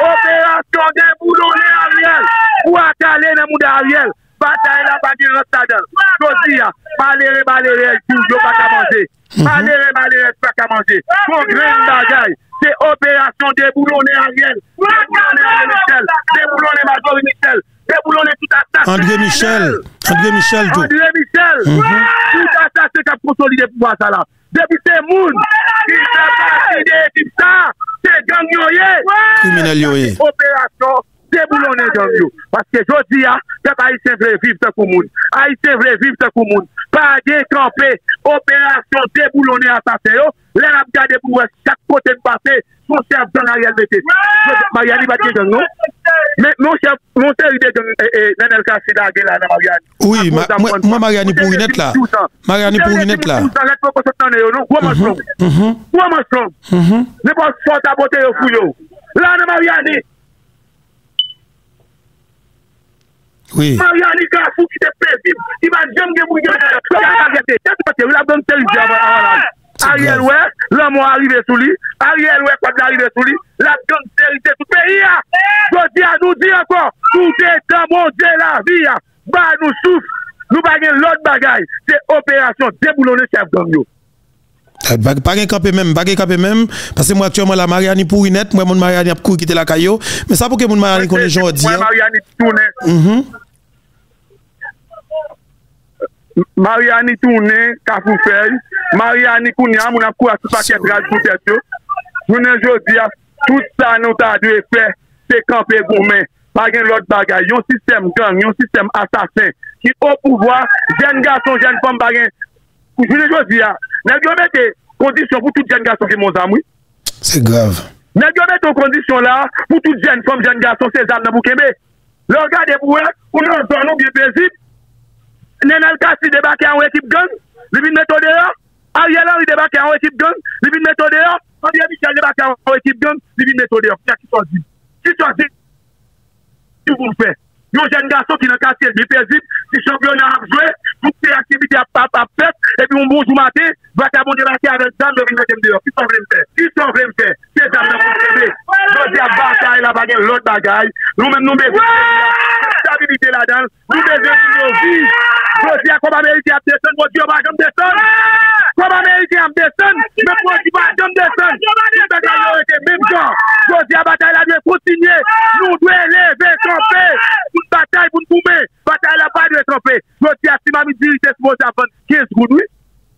Opération de boulonner Ariel. Pour attaler dans le monde Ariel. Bataille la baguette en stade. Josiane, malheureux, malheureux, toujours pas qu'à manger. Mhm. Malheureux, malheureux, pas qu'à manger. Congrès bagaille. C'est opération de boulonner Ariel. Déboulonner Ariel Michel. Déboulonner Majorie Michel. Déboulonnés tout assassin.
André Michel. André Michel, tout.
André Michel. Tout assassin qui a consolidé le pouvoir ça là. Depuis ces moun, qui fait partie de l'équipe ça, c'est gang yoye.
Criminel yoye.
Opération Deboulonè dan yo. Paske jodi ya, pep Aisyen vle viv te koumoun. Aisyen vle viv te koumoun. Pa gen kampè, operasyon deboulonè atase yo. Lè rap gade pou wè chak kote n'pase, son chef zan a real vete. Mariani bat gen gen nou. Mon chef, mon chef ide gen eh, eh, nan el kasi da gen la nan Mariani.
Oui, mwen Mariani pou inet la. Mariani pou inet la.
Lè pou kon se tane yo nou, waman slong. Waman slong. Nè pou sot apote yo fou yo. La nan Mariani.
Oui.
Mariani ka fou ki te pezib. Ki va jem gen mou kagete. Ou la. Ariel wè, lè mou arrive sou li. Ariel wè, kwa de arrive sou li. La gwen tel java. Tout pe ya. Gwo di a nou di akon. Tout etan moun de la vi ya. Ba nou souf. Nou bagen lot bagay. Se operasyon deboulone chef gang yo.
Pas de camper même, pas de camper même. Parce que moi, actuellement, la Mariani pourri net. Moi, mon Mariani a couru quitter la caillou. Mais ça, pour que mon Mariani connaisse aujourd'hui.
Moi, Mariani tourne. Mariani tourne, Kafoufeuille. Mariani Kounia, mon akou à tout paquet de gaz pour tête. Je aujourd'hui, tout ça, nous t'a dû faire, c'est camper gourmet. Pas de l'autre bagaille. Yon système gang, yon système assassin. Qui au pouvoir, jeune garçon, jeune femme, pas Jounen jodi ya, nèk yo mette kondisyon pou tout jen gason ki moun zamwi.
Se grav.
Nèk yo mette kondisyon la pou tout jen fom jen gason se zam nan pou kembe. Lò gade pou wèk, pou nan zon nou biye pezib, nè nan kasi debake an wè ekip gang, li bin metode ya, a yè lan li debake an wè ekip gang, li bin metode ya, a yè Michel debake an wè ekip gang, li bin metode ya. Fya ki sozi. Ki sozi, ki pou fè. Yo jen gason ki nan kasi biye pezib, si championat ap jwè, jwe, tout se aktivite ap ap ap pep, epi moun bonjou mate, bata bon debate avèl dam de vin metem deyo. Ki son vle mfe? Ki son vle mfe? Se dam nan moun sebe. Jodi ap batay la bagay, lot bagay. Nou men nou beze. Stabilite la dan. Nou beze nou vi. Jodi ap kom Amerike ap desen, wot yo bagam desen. Kom Amerike ap desen, men wot yo bagam desen. Si bagay yo ete mem jan. Jodi ap batay la dwe kontinye. Nou dwe leve, kampe. batay pou nkoume, batay la pa dwe trope. Yo ti ati mami dirite sou moun japon, 15 goun wè,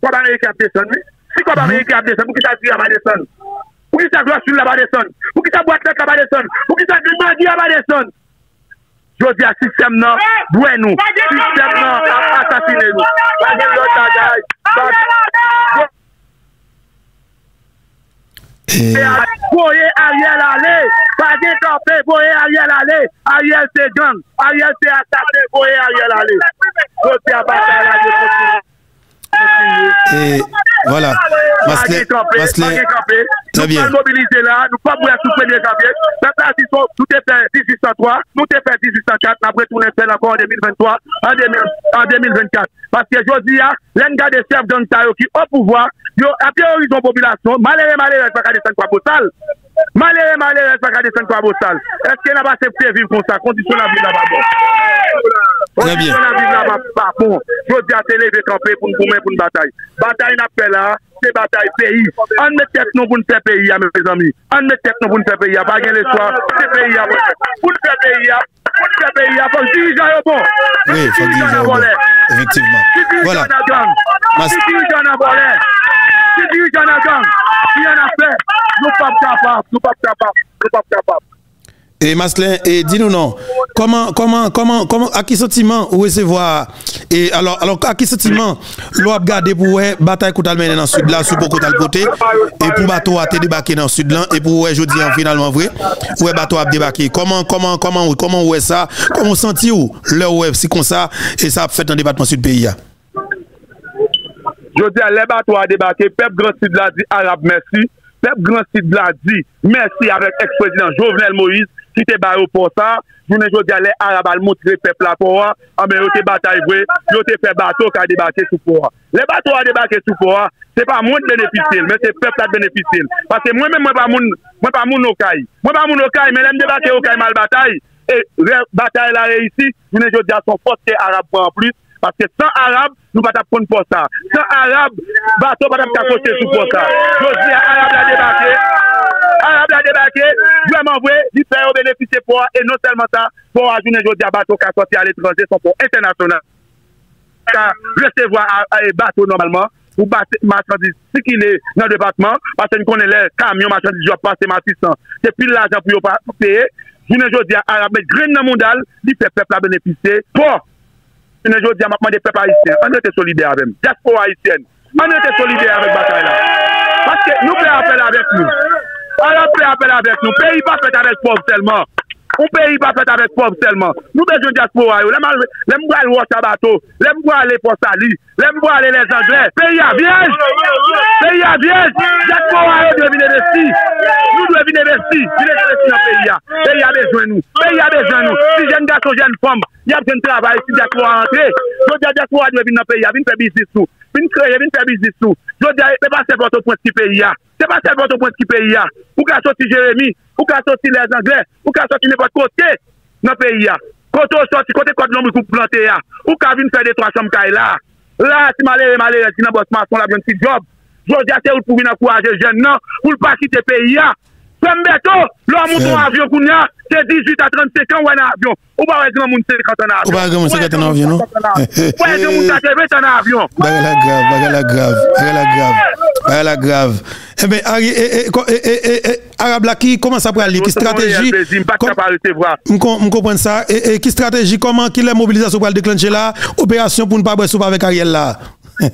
kwa ba meyeke ap deson wè. Si kwa ba meyeke ap deson, pou ki sa diri ap deson. Pou ki sa glosul ap deson, pou ki sa boatlek ap deson, pou ki sa grimadi ap deson. Jodi a sistem nan, dwen nou. Sistem nan, ap asasine nou. Bagay yo tagay. Bagay yo tagay. Bagay. Boye Ariel ale, bagay kampe, boye Ariel ale. Ariel se gang, Ariel se atake, boye Ariel ale. Jodi a batay la.
Et voilà, Masley, Masley, très bien.
Nous mobiliser là, nous pas bouger sous premier janvier. Si nous t'es fait 1803, nous t'es fait 1804, après tout faire encore en 2023, en, 2000, en 2024. Parce que je dis, l'un des chefs d'un qui au pouvoir, a priori son population, malheureux, malheureux, pas qu'à descendre. Malheureux, malheureux, pas qu'à descendre. Est-ce qu'il n'a pas accepté vivre comme ça, condition la vie là-bas.
Très bien.
Pas. Je dis à télé, camper pour nous pour une bataille. Bataille n'a pas là, c'est bataille pays. On met tête nous pour nous faire pays, mes amis. On met tête nous pour nous faire pays. Pas gagner l'espoir, c'est pays. Pour nous faire pays, pour nous faire pays, il faut que dirigeant bon.
Oui, il faut que dirigeant bon. Effectivement. Voilà.
Si dirigeant n'a volé, si dirigeant n'a gang, si y en a fait, nous pas capables, nous pas capables, nous pas capables.
Et Maslin, et dis-nous non, comment, comment, comment, comment, à qui sentiment vous recevoir Et alors, alors à qui sentiment l'on a gardé pour la bataille qu'on a menée dans le sud là, sous beaucoup de côté, et pour bateau a débarqué dans le sud là, et pour je dis en finalement vrai, ouais bateau a débarqué. Comment, comment, comment, comment vous ça Comment senti-vous le web si comme ça, et ça a fait un débattement sud pays
Je dis à les bateaux a débarqué, peuple grand sud là dit arabe merci. Pep Grand Sid la di, mersi avèk ex-prezident Jovenel Moïse, ki te barou pou sa, jounen jodi alè Arabal moutre pep la pou wa, amè ah, yo te batay vwe, yo te pe bato ka debake sou pou wa. Le bato a debake sou pou wa, se pa moun benefisil, men se pep la benefisil. Pase mwen men mwen pa moun, mwen pa moun okay. Mwen pa moun okay, men lèm debake okay mal batay, e batay la re isi, jounen jodi a son foske Arab pou an plus, Paske san Arab, nou bat ap kon pou sa. San Arab, bato bat ap kakote sou pou sa. Jodi, Arab la debake, Arab la debake, jwèman vwe, li fè yo benefise pou an, e non selman sa, pou an ajounen jodi a bato kakote al etranje, son pou internasyonan. Ka resevo a, a e bato normalman, ou bate matradis, si ki le nan debatman, paske nou konen le kamyon matradis, jwa pase matisan, se pil l'ajan pou yo pa peye, jounen jodi a Arab, men gren nan mondal, li fè pepl la benefise pou an. jounen jodi a mapman de pep haisyen, an rete solide avèm. Jaspo haisyen, an rete solide avèk batay la. Paske nou pe apel avèk nou. An apel avèk nou. Peyi pa fet avèk pov selman. Ou peyi pa fet avèk pov selman. Nou bejoun diaspora yo. Lem gwa al wot abato. Lem gwa al epostali. Lem gwa al les anglè. Peyi avyej. Peyi avyej. Diaspora yo dwe vin investi. Nou dwe vin investi. Vin investi nan peyi ya. Peyi ya bejoun nou. Peyi ya bejoun nou. Si jen gato jen fom. Yap jen travay. Si diaspora antre. Nou diaspora dwe vin nan peyi ya. Vin pe bisnis nou. vin kreye, vin fè bizis nou. Jodi a, se pa se bote point ki peyi a. Se pa se bote point ki peyi a. Ou ka soti Jeremie, ou ka soti les Anglais, ou ka soti nepot kote nan peyi a. Kote ou soti, kote kote lomi kou plante a. Ou ka vin fè de 300 mkay la. La, si malere malere, si nan bot mason la vyon si job. Jodi a, se ou pou vin akouaje jen nan, ou l pa si te peyi a. Pèm beto, lò mouton avyon koun ya, se 18 a 35 an wè nan avyon. Ou ba wè gran moun 50 an avyon.
Ou ba wè gran moun 50 an avyon nou?
Ou wè gran moun 80 an avyon.
Bagè la grav, bagè la grav, bagè la grav, bagè la grav. Eh Ebe, eh, eh, Arab la ki, koman sa pral li? Ki strategi? Mkompren sa. E ki strategi, koman ki le mobilizasyon pral deklenche la? Operasyon pou n'pa bresou pa vek a
riel la?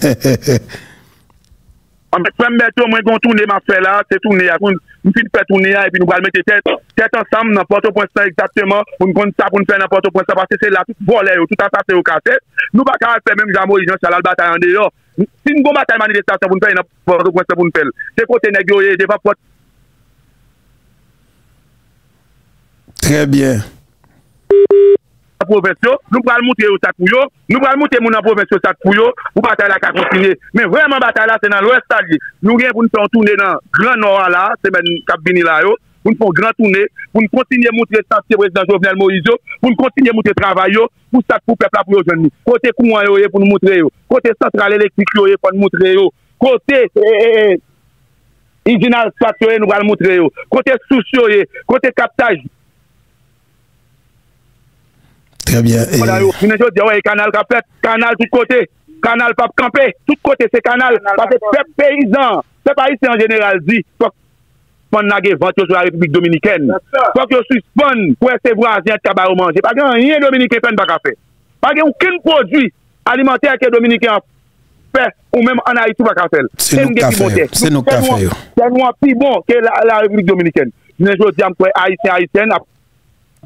Pèm beto, mwen kon toune ma fè la, se toune akoun... nou fin fè tournè ya, epi nou bal mette tèt, tèt ansam nan Port-au-Prince exactement, pou nou kon sa pou nou fè nan Port-au-Prince, parce se la tout volè yo, tout an sa se yo kase, nou baka fè mèm jamo yon chalal batay an de yo, si nou bon batay manifestasyon pou nou fè, yon Port-au-Prince pou nou fè, se kote negyo ye, deva pot.
Trè bien.
nan profesyon, nou pral moutè yo sak pou yo, nou pral moutè moun nan profesyon sak pou yo, pou batay la ka kontinye. Men vreman batay la se nan lwes tali. Nou gen pou nou son toune nan gran nora la, se men kap bini la yo, pou nou son gran toune, pou nou kontinye moutè sanse prezident Jovenel Moïse yo, pou nou kontinye moutè travay yo, pou sak pou pepla pou yo jenmi. Kote kouan yo ye pou nou moutre yo, kote central elektrik yo ye pou nou moutre yo, kote... Eh, eh, eh, Injinal swat yo e nou pral moutre yo. Kote sous yo ye, kote kaptaj
Très bien. Et...
canal canal tout côté, canal pas camper, tout côté c'est canal. Parce que peuple paysan, peuple haïtien en général dit, faut qu'on aille vendre sur la République dominicaine. Faut que suspend pour essayer voisins de manger. Parce que rien dominicain peine pas café. Parce qu'il aucun produit alimentaire que dominicain fait ou même en Haïti pas café.
C'est nous café. C'est nous café.
C'est nous plus bon que la République dominicaine. Je dis à Haïtien haïtienne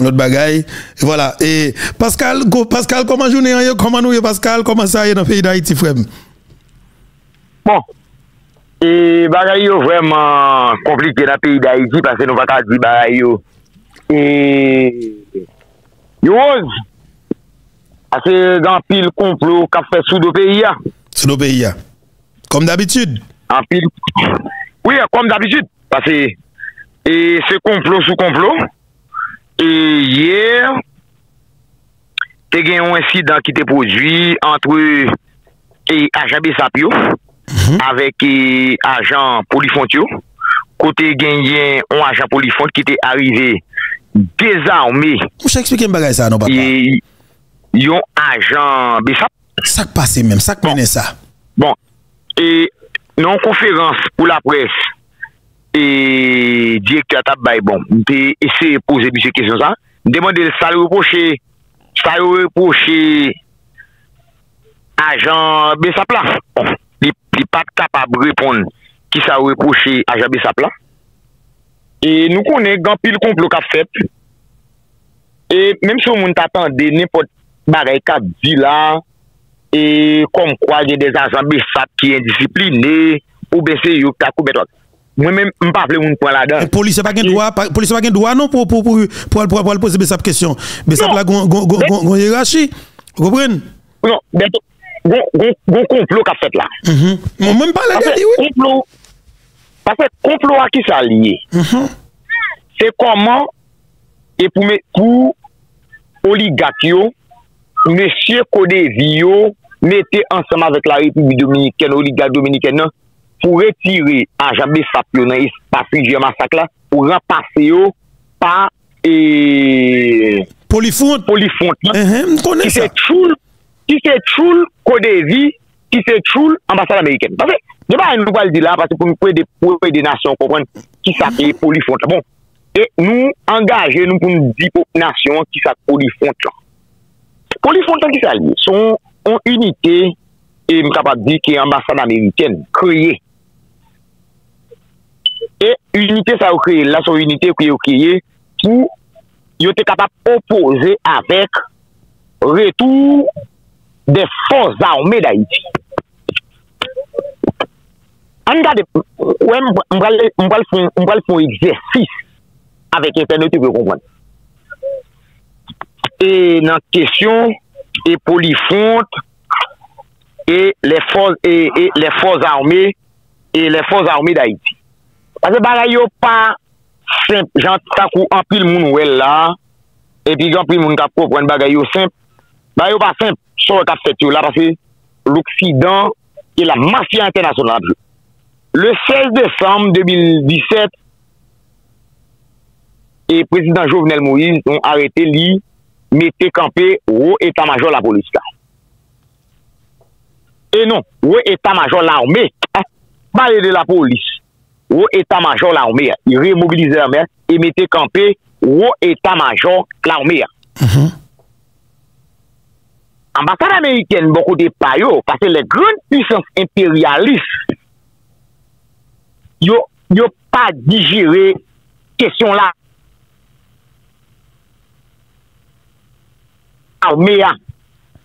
notre bagaille. Et voilà. Et Pascal, go, Pascal, comment journée Comment nous, Pascal, comment ça y est dans le pays d'Haïti, frère?
Bon. Et bagaille vraiment compliqué dans le pays d'Haïti parce que nous pas dire bagaille. Et yo parce que grand pile complot qu'a fait sous le
pays. Sous le pays. Comme d'habitude.
En pile. Oui, comme d'habitude parce que et c'est complot sous complot. E yè, te gen yon insidant ki te podwi antre e ajabe sapyo mm -hmm. avèk e ajan polifont yo. Kote gen yon ajan polifont ki te arrive dezarmè.
Mwen chè eksplike m bagay sa anon papa?
E, yon ajan besap.
Sak pase men, sak mene bon. sa.
Bon, e non konferans pou la pres e direktor tap bay bon. Mpe ese pose mse kesyon sa. Demande sa yo reproche, sa yo reproche ajan Besapla. Bon, li, li pat kapab repon ki sa yo reproche ajan Besapla. E nou konen gampil komplo kap fet. E menm sou moun tatan de nepot barey kap di la e kom kwa gen de ajan Besap ki indisipline ou bese yo kakou betot. Mwen men mpa ple moun pou la dan.
Polise pa gen doa, polise pa gen doa non pou pou pou pou pou pou pose besap kesyon. Besap non. la gon gon gon gon hiérarchie. Repren?
Non, gon gon gon complot qu'a fait là. Mhm.
Mwen même pas la dit oui.
Complot. Parce que complot à qui ça lié Mhm. C'est comment et pour mes pour oligarque yo, monsieur Codé Vio mettez ensemble avec la République dominicaine, oligarque dominicaine non pou retire anjabe sap yo nan espasyon diyo masak la, pou renpase yo pa e...
Polifont.
Polifont. Uh -huh, ki se choul, ki se choul kodezi, ki se choul ambasade Ameriken. Pase, deba an nou pal di la, pase pou nou pouye de nasyon kompren, ki sa pe polifont la. Bon, e nou angaje nou pou nou di pou nasyon ki sa polifont la. Polifont la ki sa li, son unité e mkapap di ki ambasade Ameriken kreye E unitè sa ou kreye, la son unitè ki ou kreye, pou yo te kapap opose avèk retou de fòs armè da iti. An gade, wè mbral fon egzersis avèk internet pou konpwen. E nan kesyon, e polifont, e le fòs armè, e le fòs armè da iti. Pase bagay yo pa simp, jan takou anpil moun wèl la, epi gen anpil moun kap kopwen bagay yo simp, bagay yo pa simp, sou kap set yo la, pase l'Oksidan e la mafya internasyonal. Le 16 décembre 2017, e prezident Jovenel Moïse yon arete li, mette kampe wou etat-major la polis non, la. E non, wou etat-major l'armé, pale de la polis. ou état-major l'armée. Ils remobilisaient l'armée et mettaient campé ou état-major l'armée. Mhm. Ambassade américaine, beaucoup de payo, parce que les grandes puissances impérialistes, ils n'ont pas digéré question là. L'armée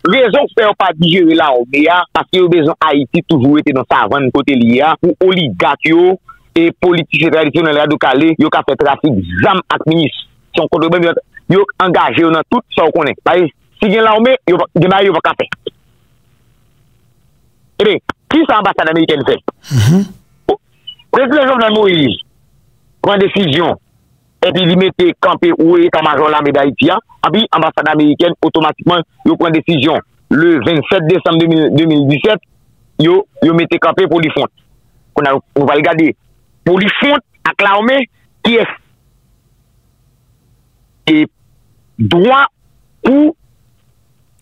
Rezon fè ou pa digere la ou mè ya, paske yo bezon Haiti toujou ete nan savan kote li ya, pou oligat yo, e politiche tradisyonel la do kale, yo ka fe trafik zam ak minis. Son kontrebem yo angaje yo nan tout sa w konen. Baye, si gen la ome, yo genay yo va ka fe. Ebe, ki sa ambasade Ameriken fe? Mhm. Prezident Jovenel Moïse, pren desisyon, epi li mette kampe ou e kamajor la me da iti ya, api ambasade Ameriken otomatikman yo pren desisyon. Le 27 décembre 2017, yo, yo mette kampe pou li fonte. Kon a, ou val gade, pour les fonds avec l'armée qui est et droit pour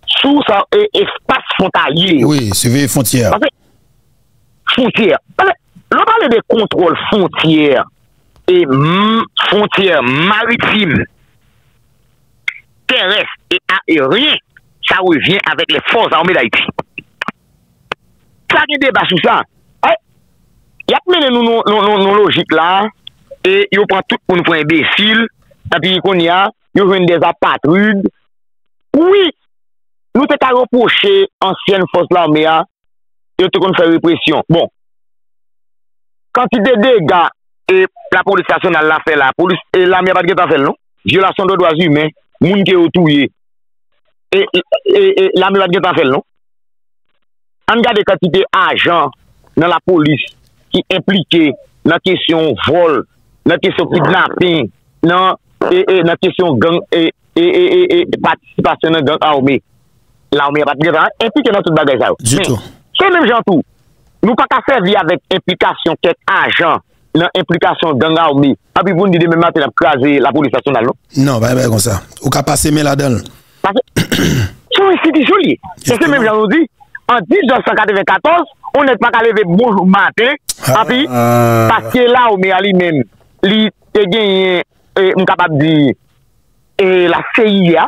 sous sa e, espace frontalier.
Oui.
Parce que, L'on parle de contrôle frontière et frontière maritime, terrestre et aérien, ça revient avec les forces armées d'Haïti. Ça qui débat sur ça. Yap menen nou nou, nou, nou logik la, e yo pran tout pou nou pran imbesil, api kon ya, yo ven des apatrude. Oui, nou te ka reproche ansyen fos la mea, yo te kon fè represyon. Bon, kantite dega, e la polis nasyonal la fè la, polis, e la mea pat gen ta fèl nou, violasyon do doaz humen, moun ke yo touye, e, e, e, e la mea pat gen ta fèl nou. An gade kantite ajan nan la polis, ki implike nan kesyon vol, nan kesyon kidnapping, nan, e, e, nan kesyon gang, e, e patisipasyon nan gang arme. La arme patisipasyon, implike nan tout bagay sa yo. Men, se men jantou, nou pa ka servi avèk implikasyon ket ajan nan implikasyon gang arme. Api pou nou di de men maten ap kaze la polis nasyonal, non?
Non, ba e bè kon sa. Ou ka pase men la
dan. Pase? Sou e si di joli. Se se men jantou di, en 1994, on net pa ka leve bonjou maten, ah, api, ah. paske la ou me a li men, li te genye, m kapap di, la CIA,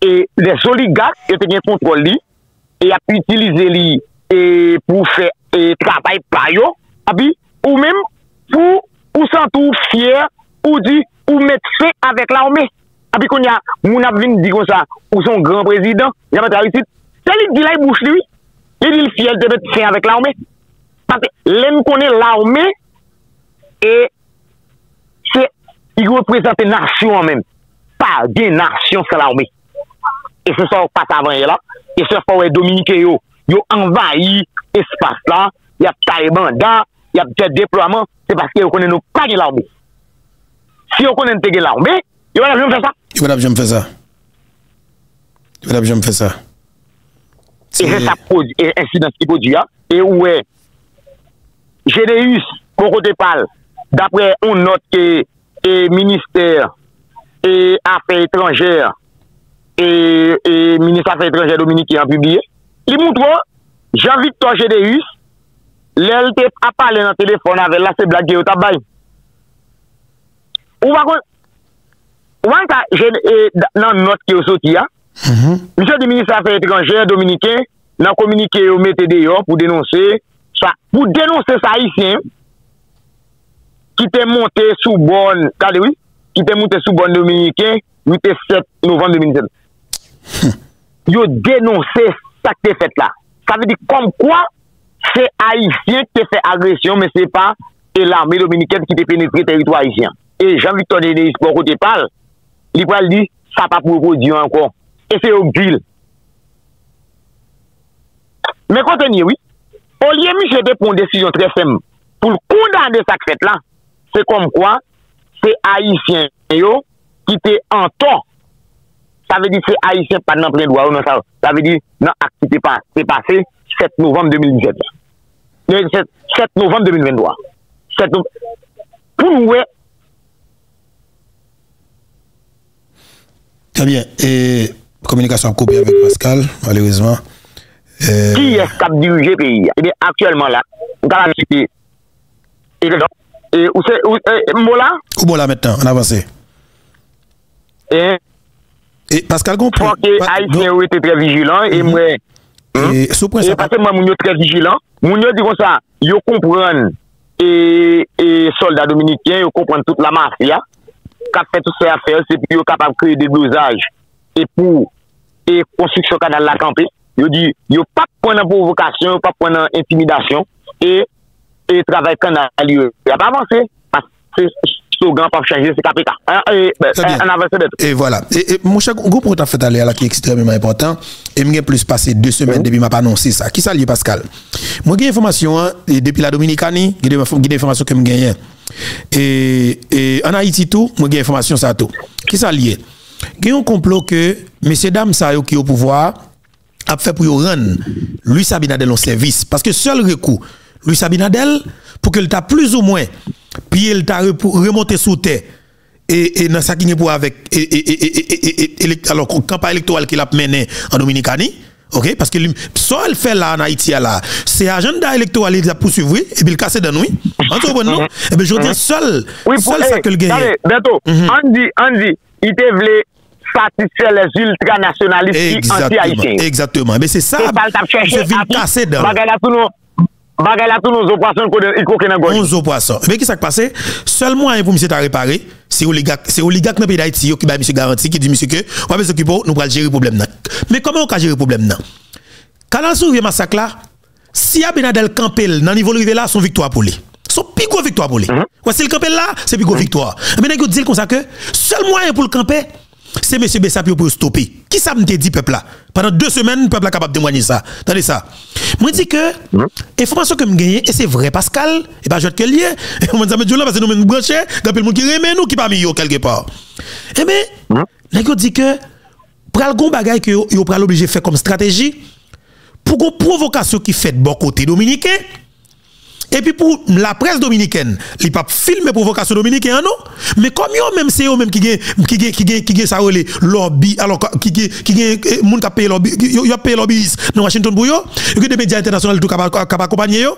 e les oligark, yo te genye kontrol li, e ap utilize li, e pou fe, e trabay payo, api, ou men, pou, ou santou fyer, ou di, ou met fe avèk la ou me, api kon ya, moun ap vin di kon sa, ou son gran prezident, yaman tra yusit, Se li di la yi bouch li, li di li fiel te pet fin avèk la oume. Pate, lem konen la oume, e se yi represente nasyon mèm. Pa gen nasyon se la oume. E se sa ou pat avan ye la, e se fa ou e dominike yo. Yo envayi espas la, yap taiban da, yap jet deploaman, se paske yo konen nou pa gen la oume. Si yo konen te gen la oume, yo wè la jom fè sa. Yo
wè la jom fè sa. Yo wè la jom fè
sa. E se sa prodou, e insidans ki prodou ya, e ouwe, Geneus, Korote Pal, dapre on not ke, e minister, e afe etranjer, e minister afe etranjer Dominik ki an publie, li moutro, Jean-Victor Geneus, lèl te apale nan telefon avè la se blage yo tabay. Ou wakon, wanka, nan not ki yo soti ya, Mhm. Mise de Ministre Affaires Étrangères Dominicain nan komunike yo mette deyo pou denonse sa, pou denonse sa Haitien ki te monte sou bon, kade wè, ki te monte sou bon Dominicain 8-7 novem 2017. Yo denonse sa ki te fet la. Sa ve di kom kwa se Haitien ki te fe agresyon, men se pa e l'armée Dominicaine ki te penetre teritwa Haitien. E Jean-Victor Denis, pou kote pal, li pal di, sa pa pou kou diyo ankon. E se yo bil. Men kontenye, oui. O liye mi jete pou an desisyon tre fem. Pou koudan de sak fet lan. Se kom kwa, se Haitien yo ki te an ton. Sa ve di se Haitien pa nan plen dwa ou nan sa. Sa ve di nan ak ki te pa, te pase 7 novem 2017. 7, 7 novem 2023. 7 novem. Pou mwe,
Très bien. Et communication coupée avec Pascal, malheureusement.
Euh... Qui est-ce qui a dirigé le pays? Eh bien, actuellement là, on a la et où c'est où Mola
Où Mola maintenant, on avance.
Et?
Et Pascal Gon,
Fwa ke Haitien yo ete tre vijilan, e mwen,
et sous point
e
ça,
pase mwen moun yo tre vijilan, moun yo di kon sa, yo kompran, e, e soldat dominikien, yo kompran tout la mafia, kap fè tout se afer, se pi yo kapap kreye de blozaj, e pou e konstruksyon kanal la kampe, yo di yo pa pwè nan provokasyon, yo pa pwè nan intimidasyon, e, e travay kanal yo. Ya pa avanse, se slogan pa chanje, se kapita.
An ah,
ah, avanse det.
E voilà. Mwen chak, goup wot an fèt alè ala ki ekstremement important, e mwen gen plus pase 2 semen mm-hmm. debi mwen pa anonsi sa. Ki sa liye Pascal? Mwen gen informasyon, depi la Dominikani, gen informasyon ke mwen genyen. E an Haiti tou, mwen gen informasyon sa tou. Ki sa liye? Ça lié? J'ai un complot que, messieurs, dames, ça, qui au pouvoir, a fait pour rendre Louis Sabinadel en service. Parce que seul recours, Louis Sabinadel, pour que t'a plus ou moins, puis il t'a remonté sous terre, et, et dans ça qui est pour avec, et, et, et, et, et, et, élect- alors, campagne électorale qu'il a mené en Dominicanie, ok, parce que ça elle fait là en Haïti, là, c'est agenda électoral, il a poursuivi, et puis il casse dans nous, en tout cas, non? Et bien, je dis seul,
Oui, pour
seul ça que le gagne.
Tade, Beto, ite vle satisfè les ultranationalistes
ki
anti-Haïtien.
Exactement.
Mè se sa,
se vin kase dan.
Bagay la tout nou, bagay la tout nou zo poason kou de iko kenan goj.
On zo poason. Mè ki sa k'pase, selman yon pou msè ta repare, se oligak, se oligak nan pe d'Haïti yo ki bay msè garanti, ki di msè ke, wapè se kipo, nou pral jere problem nan. Mè koman ou ka jere problem nan? Kalan sou vye masak la, si Abinadel Kampel nan nivou lrive la, son victoire pou li. Son plus gros victoire pour lui. Ouais, si le campel là, c'est plus gros victoire. Mais nous dit comme ça que, seul moyen pour le camper, c'est M. Bessapio pour stopper. Qui ça me dit peuple là? Pendant deux semaines, le peuple est capable de témoigner ça. Attendez ça. Moi, dis que, information que je gagne, et c'est vrai, Pascal, et pas je te lié. Et on me dit, mais Dieu là, parce que nous nous il y a monde qui remet nous qui parmi yo quelque part. Eh bien, nous dit que, pour le gon bagay que yo pral obligé faire comme stratégie, pour une provocation qui fait de bon côté dominicain, et puis pour la presse dominicaine, il pas filmer provocation dominicaine non, mais comme yo même c'est eux même qui gagne qui gagne qui gagne qui gagne ça relé lobby alors qui qui qui gagne eh, moun qui paye lobby yo paye lobbyiste dans Washington pour yo, yo des médias internationaux tout capable accompagner yo.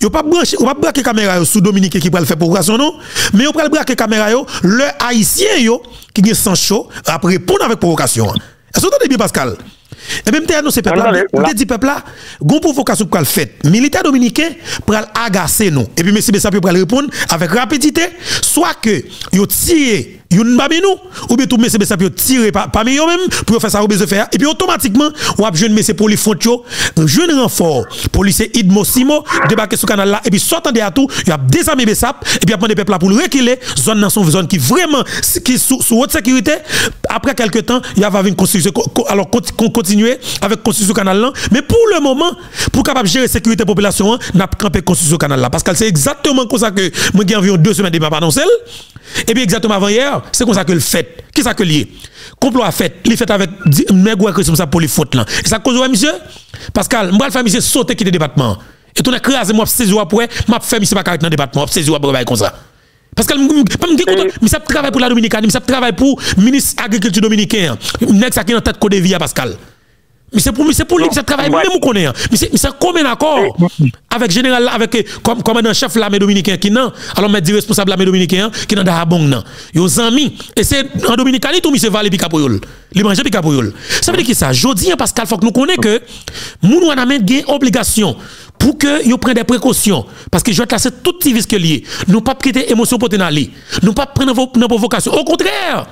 Yo pas brancher, yo pas braquer caméra sous dominicain qui pral faire provocation non, mais yo pral braquer caméra yo le haïtien yo qui gagne sans chaud après répondre avec provocation. Est-ce que bien Pascal? Et même t'as annoncé peuple là, on dit peuple là, gon provocation pour le fait. Militaire dominicain pour agacer nous. Et puis monsieur Bessapio pour répondre avec rapidité, soit que yo tiré yon parmi nous ou bien tout monsieur Bessapio tiré par- parmi eux même pour faire ça ou besoin faire et puis automatiquement on a jeune monsieur Polifontio, jeune renfort, policier Idmo Simo débarquer sur canal là et puis sortant de tout, il a désarmé Bessap et puis après des peuples là pour le reculer, zone dans son zone qui vraiment qui sous sous haute sécurité. Après quelques temps, il y avait une construction co- co- alors conti- con- continuer avec construction canal là. Mais pour le moment pour capable gérer sécurité population hein, n'a campé construction canal là. Parce que c'est exactement comme ça que moi environ deux semaines de m'a et puis exactement avant hier c'est comme ça que le fait. Qui ça que lié? Complot a fait. Il fait avec nèg ouais responsable pour les fautes là. Et ça cause monsieur? Pascal moi faire monsieur sauter quitter le département. Et tout écrasé moi saisir après m'a fait monsieur pas dans le département. Saisir après comme ça. Parce que mais ça travaille pour la Dominicanie, mais ça travaille pour le ministre agriculture dominicain. Ça qui en tête Côte d'Ivoire Pascal. Mais c'est pour mais c'est pour lui que ça travaille
ouais.
même on connaît. hein. Mais c'est mais c'est combien d'accord avec général avec euh, comme commandant chef l'armée dominicain qui non alors mettre responsable l'armée dominicain qui dans Dahabong non. Yo amis et c'est en Dominicanie tout monsieur Valé Picapoyol. Li manger Picapoyol. Ça veut dire que ça? Jodi hein, Pascal faut que nous connaissons que moun wana men gen obligation pour que yo prenne des précautions parce que je vais c'est tout petit risque lié nous pas quitter émotion pour tenir nous pas prendre nos provocations au contraire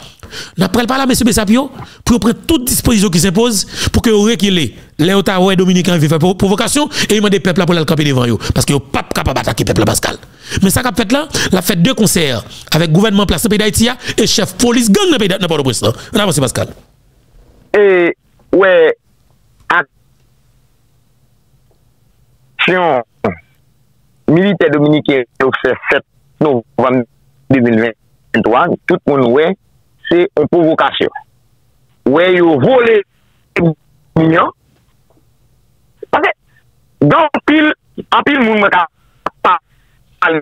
n'a pas là monsieur Bessapio pour prendre toute disposition qui s'impose pour que reculer les Ottawa dominicains vivent pour provocation et ils peuples là pour le camper devant eux parce que yo pas capable d'attaquer peuple là, Pascal. Mais ça qu'a fait là la fait deux concerts avec gouvernement place dans le pays d'Haïti et chef police gang dans le pays d'Haïti on avance Pascal.
E, wè, aksyon milite dominikè yo fè 7 novem 2023, tout moun wè, se yon provokasyon. Ouè yon vole mignon. Pase, dan pil, an pil moun mwen ka pa al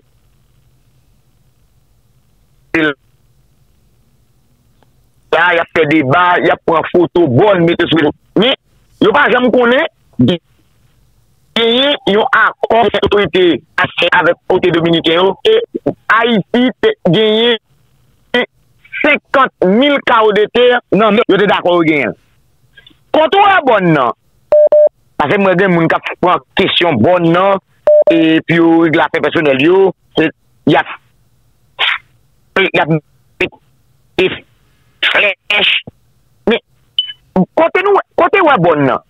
la, yap te deba, yap pran foto bon, mette sou yon. Ni, yo pa jam konen, di genye yon akon otorite ase avèk ote dominiken yo, e Haiti te genye 50.000 kao de ter nan mè yote dakor gen. Kontou a bon nan, pase mwen gen moun kap pran kesyon bon nan, e pi yo la fe personel yo, yap yap yap flèche. Mè, kote nou, kote wè bon nan,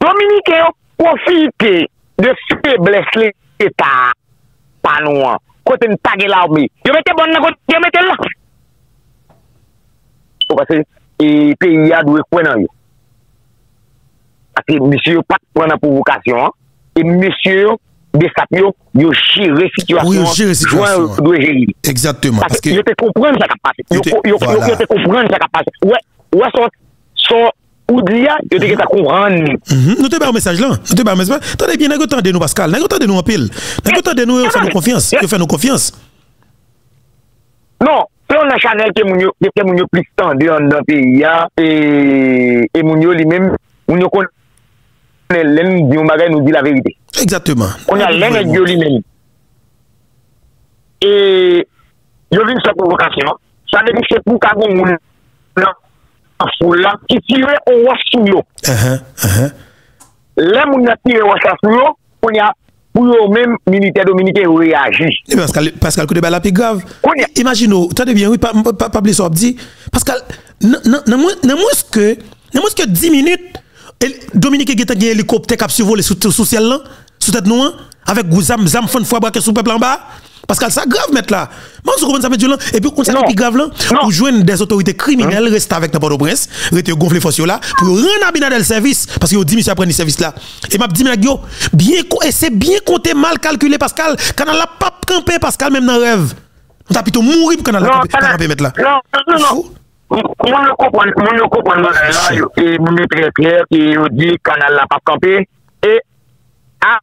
Dominike yo profite de febles l'Etat panouan. Kote n'tage la ou. Yo mette bon nan kote, yo mette la. So pase, e peyi ya dwe kwen nan yo. Ase, misye yo pat pren nan provokasyon, e misye yo, de sap yo, yo jire situasyon,
Yo jire situasyon.
yo dwe jiri.
Exactement.
Pase, yo te kompren sa kapase. Yo te kompren sa kapase. Ouè son, son, ou diya, yo te mhm. gen ta kompran ni. Mhm.
Nou te ba ou mesaj lan, nou te ba ou mesaj lan. Tade bien, nan yo tande nou Pascal, nan yo tande nou apil, nan yo tande nou yo fè nou konfians, yo fè nou konfians.
Non, Plon nan chanel ke moun yo, ke moun yo plis tande an dan peyi ya, e, e moun yo li men, moun yo kon lèn di yon bagay nou di la verite.
Exactement.
On a lèn et yo li men. E, yo vin sa provokasyon, sa de di se pou kagon moun nan, an fou la, ki tire ou wach sou yo. Uh -huh, uh -huh. Lèm moun na tire wach sou yo, on ya, pou yo men milite dominike ou reagi.
Pascal, Pascal, kou de bala pi grav. Imagino, tade bien, oui, pa blis ou ap di, Pascal, nan mouske, nan mouske 10 minute, Dominike getan gen helikopter kap survole sou ciel lan, sou tèt nou an, avek gou zam, zam fon fwa brake sou pepl an ba, Pascal, sa grav met la. Man sou kompon sa met yo lan, epi kon sa pi grav lan, pou jwen des otorite kriminel, resta avek nan Port-au-Prince, rete yo gonfle fos yo la, pou yo ren abina del servis, paske yo di misyo apren di servis la. E map di men ak yo, e se bien konte mal kalkule Pascal, kanal la pap kampe Pascal, menm nan rev. Mwen ta pito mouri pou kanal la kampe met la.
Non, non, non. Moun yo kopon, moun yo nan la yo, e moun yo tre kler, ki yo di kanal la pap kampe, e a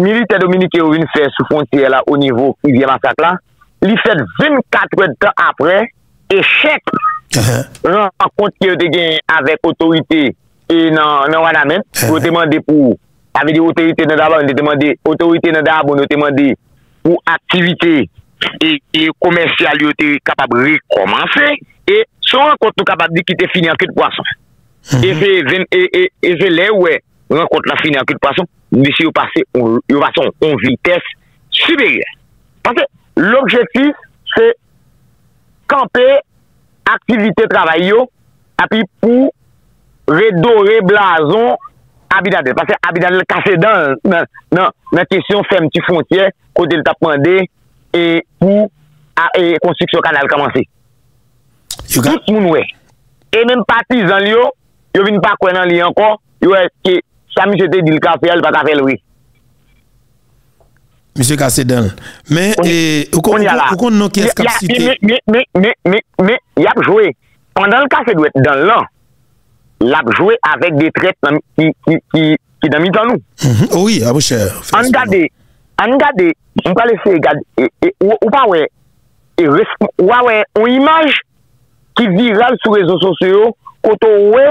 milite Dominike ou vin fè sou fontire la ou nivou kivye masak la, li fèd 24 tan apre, echec, renkont ki yo te gen avèk otorite e nan wana wanamen, uh-huh. yo te mande pou, avè di otorite nan dabon, yo te mande, otorite nan dabon, yo te mande pou aktivite e komensyal yo te kapab rekomansè, e son renkont nou kapab di ki te fini an kèd poason. E fè lè wè renkont la fini an kèd poason, misi yo pase yon vites subirye. Pase l'objektif se kampe aktivite travay yo api pou redore blazon abidade. Pase abidade kase dan nan, nan, nan kesyon fem ti fontye kote l tapmande, e pou ah, e konstriksyon kanal kamanse. Tout moun we. E men pati zan li yo, yo vin pa kwenan li ankon, yo e ke sa mi se te di l ka fe, al, pa ka fe l we.
Mr. den. men, e, ou kon nou ki eskap
site? me, me, yap jwe, Pendan l ka se dwe den lan, lap jwe avèk de tret ki dan mi tan nou.
Mhm. Oh oui, ah, abou chè.
An gade, an gade, m pa lese gade, e, e, ou pa we, ou pa we, ou imaj ki viral sou rezo sosyo, koto we,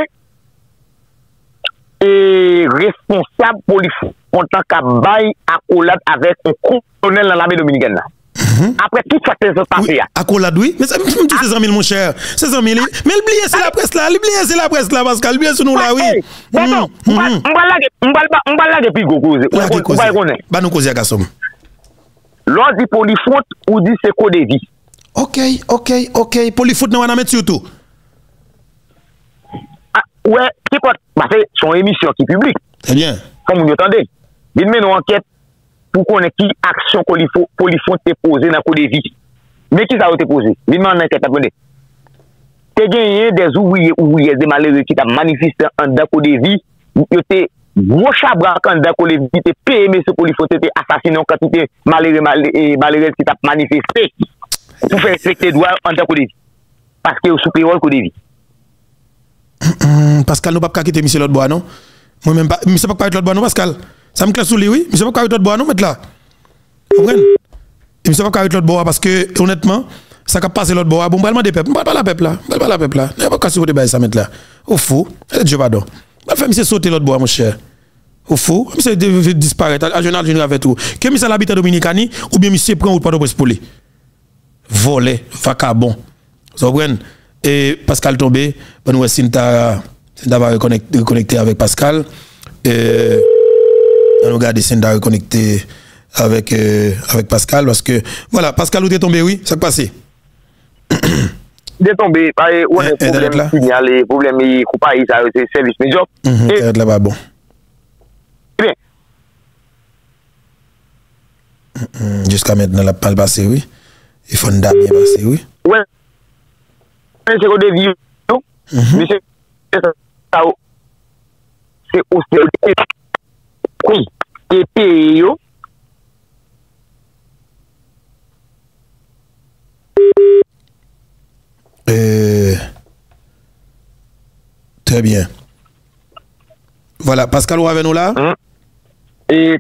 e responsable polifou kontan ka bay akolad avek un kontonel nan lame dominiken nan. Apre tout sa te se pape ya.
Akolad oui? Mwen tou se zanmil moun chèr. Se zanmil. Men l'bliye se la pres la. L'bliye se la pres la. Pascal. l'bliye se nou la oui.
Mwen balage pi gokoze.
Ba nou koze akasom.
Lò di polifou ou di se kode di.
Ok, ok, ok. Polifou nan wana met yotou.
Ouè, ki pot, ba se son emisyon ki publik.
Trè bien.
Kon moun yo tande. Bin men nou anket pou konen ki aksyon polifon te pose nan kou de vi. Men ki sa ou te pose? Bin men anket apende. Te genyen de zouvouye ouvouye de malere ki ta manifiste an da kou de vi. Yo te brocha brak an dan kou de vi. Te peme se polifon te te asasinon kati te malere malere ki ta manifeste. Pou fè respekte dwa an da kou de vi. Paske yo soupe wol kou de vi.
Pascal nou pap kakite misye lot bo anon Mwen men pa, misye pap kakite lot bo anon Pascal? Sa m klasou li oui, misye pap kakite lot bo anon met la Mwen Misye pap kakite lot bo anon Paske honetman Sa kap pase lot bo anon, bon balman de pep Mwen bal pa la pep la, bal pa la pep la Nè pa kasi wote baye sa met la Ou fou, fè dje badon Bal fè misye sote lot bo anon mwen chè Ou fou, misye disparet A jenal jenal vet ou Ke misye l'habite Dominikani Ou bien misye pren ou pou li volé, vacabond. Vous comprenez? Et Pascal tombé, ben nous si t'as va reconnecter avec Pascal. Et on regarde si t'as reconnecté avec euh, avec Pascal parce que voilà, Pascal où t'es tombé oui, ça passé?
est tombé, on a problème signal, problème coupage, ça c'est service médiocre.
Et là bas bon.
Bien.
Jusqu'à maintenant, la pas passé, oui. Bien passé, oui.
C'est début, mais c'est ça. C'est au Oui. Et puis,
Euh, très bien. Voilà, Pascal, vous nous là?
Hum. Et,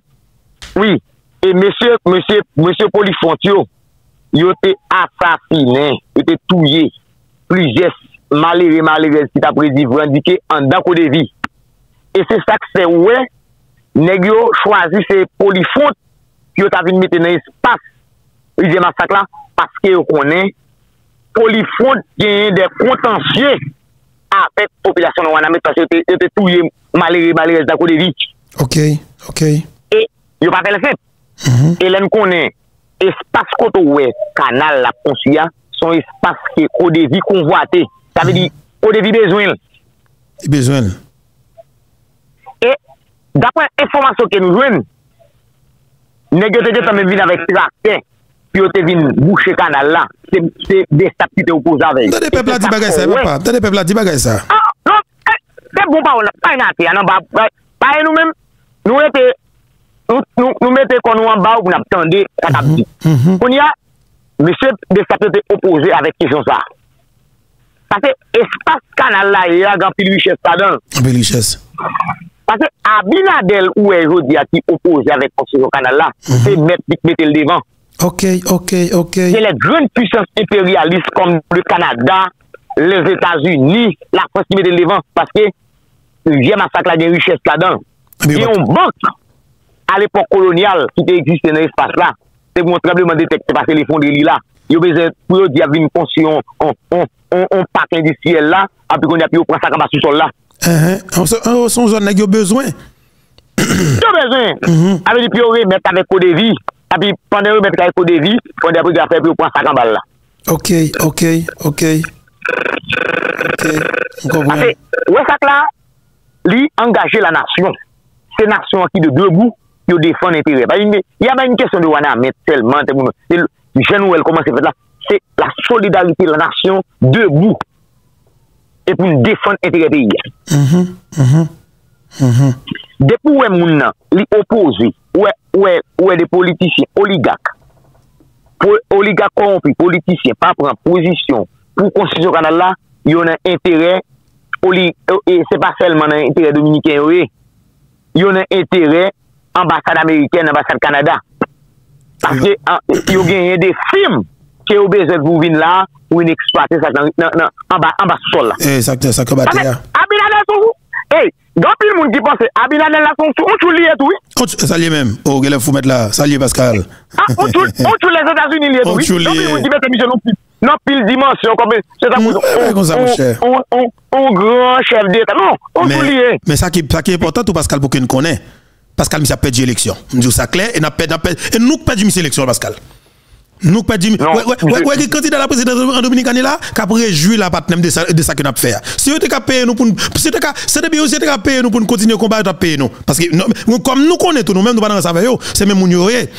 oui, et monsieur, monsieur, monsieur Polifontio, il a été assassiné, il a été tué. plijes malere malere ki ta prediv randike an dan kode vi. E se sak se we, neg yo chwazi se polifont ki yo ta vin mette nan espas rije masak la, paske yo konen polifont genye de kontantye apet populasyon nan wana met paske yo te, yo te touye malere malere dan
kode vi.
Ok, ok. E yo pa fel fet.
Mm
-hmm. E len konen espas koto we kanal la konsuya son espas ke kodevi konvoate. Sa ve di kodevi bezwen. Bezwen. E, dapwen
informasyon
ke nou jwen, negyo te de tan men vin avèk trakè, pi yo te vin bouchè kanal la, se de stap ki
te opoz avèk. Tade pepla di bagay sa, papa. Tade pepla di bagay sa.
Ah, non, se bon pa ou la, pa yon ate, anan ba, pa yon nou men, nou ete, nou mette kon nou an ba ou pou nap tende kat ap di. Kon ya, Mese de sape te opoze avèk kisyon sa. Pase espas kanal la ya gampi liches
ta dan.
Gampi liches. Pase Abinadel ou e jodi a ki opoze avèk kisyon kanal la, mm -hmm. se met dik metel devan.
Ok, ok, ok.
Se le dren puissance imperialiste kom le Kanada, les Etats-Unis, la France ki metel devan, paske jè masak la gen liches ta dan. Jè yon bank a l'epok kolonial ki te eksiste nan espas la. se montrebleman detekte pa telefon de li la. Yo beze pou yo di avin konsi yon pak indisiel la, api kon api yo pran sa kama sou sol
la. An son zon
nag yo bezwen? Yo bezwen! Ape di pi yo remet avek kode vi, api pande yo remet avek kode vi, kon api yo api yo pran sa kama la.
Ok, ok, ok. Ok, mkompren. Ape,
wè sak la, li angaje la nasyon. Se nasyon ki de debou, yo défend l'intérêt. Il y a pas une question de wana mais tellement jeune ou elle commence à faire là, c'est la solidarité de la nation debout. Et pour défendre l'intérêt pays. Depuis où est mon nan, li opposé, où est des politiciens, oligarques, oligarques corrompus, politiciens, pas prendre position. Pour construire canal là, il y a un intérêt, euh, et c'est pas seulement un intérêt dominicain, il y a un intérêt ambasade Ameriken, ambasade Kanada. Paske yo genye de film ke yo bezèd pou vin la ou yon eksploate sak nan ambasade sol
la. E, sak te sakobate ya.
Abinadel sou ou? E, eh, gampil moun ki pense, Abinadel la sou ou, ou chou liye
tou? Sa liye menm, ou gelen fou met la, sa liye Pascal.
Ou chou les Etats-Unis liye tou?
Ou chou liye.
Gampil moun ki mette Michel Ompil. Nan pil non dimensyon kompe, se ta
moun,
on gran chef de etat, non, on
tou liye. Men sa ki important ou Pascal pou ki n konen, Pascal Missa a perdu l'élection. Je dis ça clair et nous perdu l'élection Pascal. Nous pas dit ouais ouais ouais candidat à la présidence en Dominicaine là qui a réjoui la partenaire de ça de ça que n'a fait. Si vous ka payer nous pour c'était bien aussi payer nous pour continuer combattre payer nous parce que comme nous connaissons tout nous même nous pas dans ça c'est même mon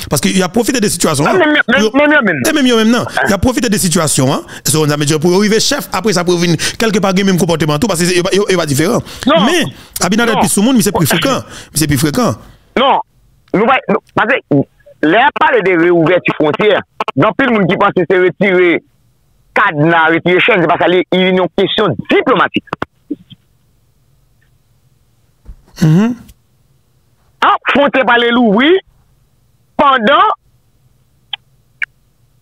parce qu'il a profité des situations.
Même
même même non, il a profité des situations hein. On a dit pour arriver chef après ça pour venir quelque part même comportement tout parce que c'est pas différent. Mais Abinadel plus tout le monde mais c'est plus fréquent, c'est plus fréquent.
Non, nous parce que Le a pale de reouverti frontiyer, dan pil moun ki panse se retire kadna, retire chen, se pa sa li yon kesyon diplomatik.
Mm -hmm.
An, ah, frontiyer pale louwi, pandan,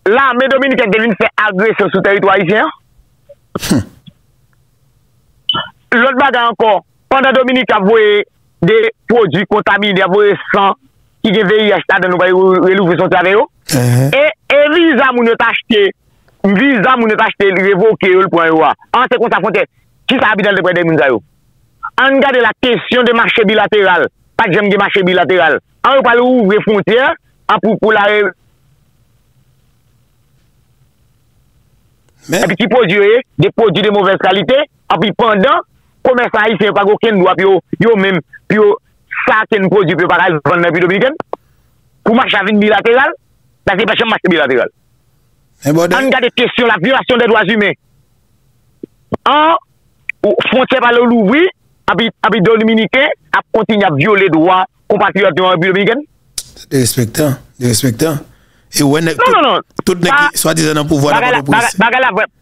la me Dominiken devine se agresyon sou teritwa isyen. Hmm. Lot baga ankon, pandan Dominiken avoye de prodwi kontamine, avoye san, ki gen VIH ta den nou bayi relouve son tave
yo.
Eh. E, e viza moun yo t'achete, viza moun yo t'achete revoke yo l'pwen yo a. An se kon sa fonte, ki sa abital de pre de moun zay yo. An gade la kesyon de mache bilateral, pak jem gen mache bilateral. An yo pale ouvre fontier, an pou pou la
re... Men...
Epi ki podye, de podye de mouvez kalite, api pandan, komersan yi se yo pa go ken do api yo, yo men, pi yo... sa ke nou produp yo para yon nan pi Dominiken, pou mach avin bilateral, la se pache mach bilateral. An gade kesyon la violasyon non, non, non. de doaz hume. An, fontye pa lou louvri, api Dominiken, ap kontin ya viole doa kompatriot yo nan
pi Dominiken. De respektan, de respektan.
E wè nek,
tout nek,
swa
dizan an pou vwa nan
pou la
polisi.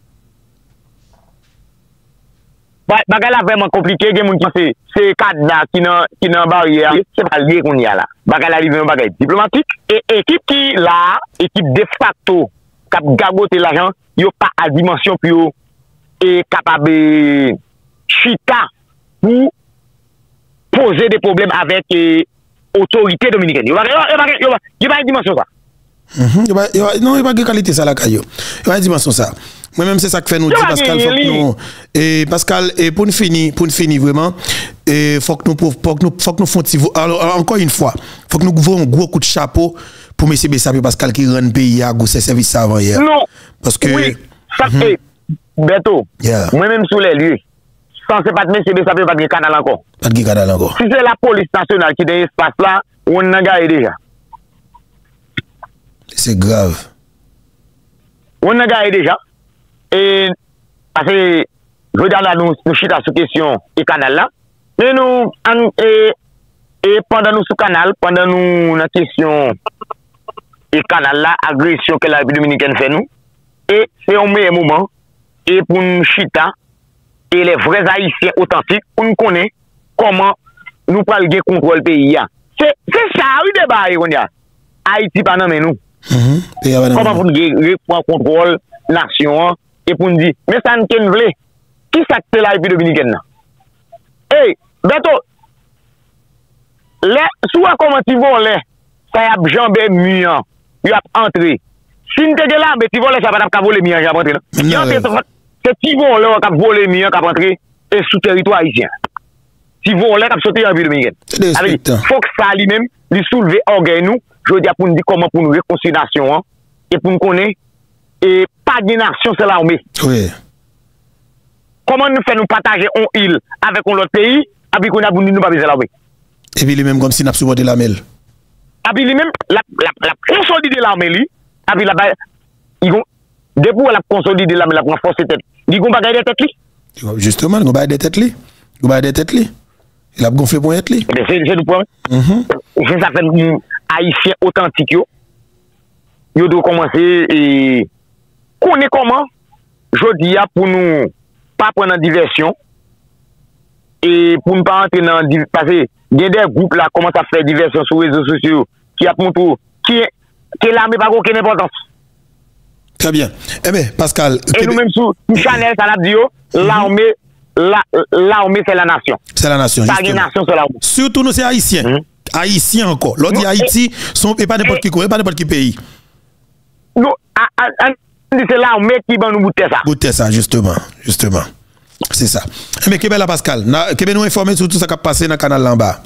Bagay la vreman komplike gen moun ki se, se kad na ki nan, nan barye, se pa liye kon ya la. Bagay la li ven bagay diplomatik. E ekip ki la, ekip de facto, kap gagote la jan, yo pa a dimensyon pi yo, e kapab chita pou pose de problem avèk otorite dominikèn. Yo pa a dimensyon sa.
Non, yo pa a kalite sa la kayo. Yo pa a dimensyon sa. Moi-même, c'est ça que fait nous dire, Pascal.
des
Faut que
lignes.
nous, et Pascal, et pour nous finir, pour nous finir vraiment, et faut que nous, faut que nous, faut que nous fassions, alors, encore une fois, faut que nous ouvrons un gros coup de chapeau pour M. Bessapio Pascal qui rend le pays à gauche service avant hier.
Non.
Parce que,
Oui, ça fait. Beto, moi-même sous les lieux, sans c'est pas de monsieur ça peut pas de canal encore.
pas de canal encore.
Si c'est la police nationale qui est espace là, on n'a gagné déjà.
C'est grave.
On a gagné déjà. E, ase, jwè dan la nou, nou chita sou kesyon e kanal la. Men nou, an, e, e, pandan nou sou kanal, pandan nou nan kesyon e kanal la, agresyon ke la Republik Dominikèn fè nou. E, se yon mè mouman, e pou nou chita, e le vrez haïsyen otantik, pou nou konè, koman nou pral gen kontrol peyi ya. Se, se sa ou deba e kon ya. Haïti panan men
nou. Mm -hmm.
Koman pou nou gen, gen kontrol nasyon an, E pou n di, sa n ken vle, ki sakte la epi Dominiken nan? Hey, beto, le, sou akoman ti von le, sa yap janbe miyan, yap antre. n te de la, be ti von le, sa pat ap ka vole miyan, yap antre nan.
Yon
te sa, se ti von le, wak ap vole miyan, kap antre, e sou teritwa Haitien. Ti von le, kap sote yon epi Dominiken.
Awe,
fok sa li men, li souleve orgay nou, jodi ap pou n di koman pou nou rekonsidasyon an, e pou n konen, e pa di nasyon se l'armè.
Oui.
Koman nou fè nou pataje on il avèk on lot peyi, api kon abouni nou pa beze l'armè. E
pi li mèm kom si nap soubote l'armè l.
Api li mèm, la konsolide l'armè li, api la baye, depou la konsolide l'armè la pou an fòs se tèt, di kon bagay de tèt li.
Justement, kon bagay de tèt li. Kon bagay de tèt li. E il ap gonfle pou et li.
Se nou pou
mhm.
an, se sa fè nou mm, haïsien otantik yo, yo do komanse e... konen koman, jodi ya pou nou pa pren nan diversyon, e pou nou pa entre nan, div- pase, gen der goup la, koman sa fè diversyon sou rezo sosyo, ki ap montrou, ki, ki la me pa kou ken importans.
Très bien. Eh bien, Pascal,
E nou menm sou, sou chanel sa la diyo, la oume, la, la oume se la nasyon.
c'est la nation.
Pa gen
justement.
nasyon se la oume.
Surtout nous, c'est haïtien.
Mhm.
Haïtien encore. L'autre dit
Non,
Haïti, son, et pas n'importe qui, et pas n'importe qui pays.
Nou, c'est l'armée qui va nous bouter ça.
Bouter ça, justement. Justement. C'est ça. Eh Mais Québec la Pascal, Québec nous informer sur tout ce qui a passé dans le canal là bas.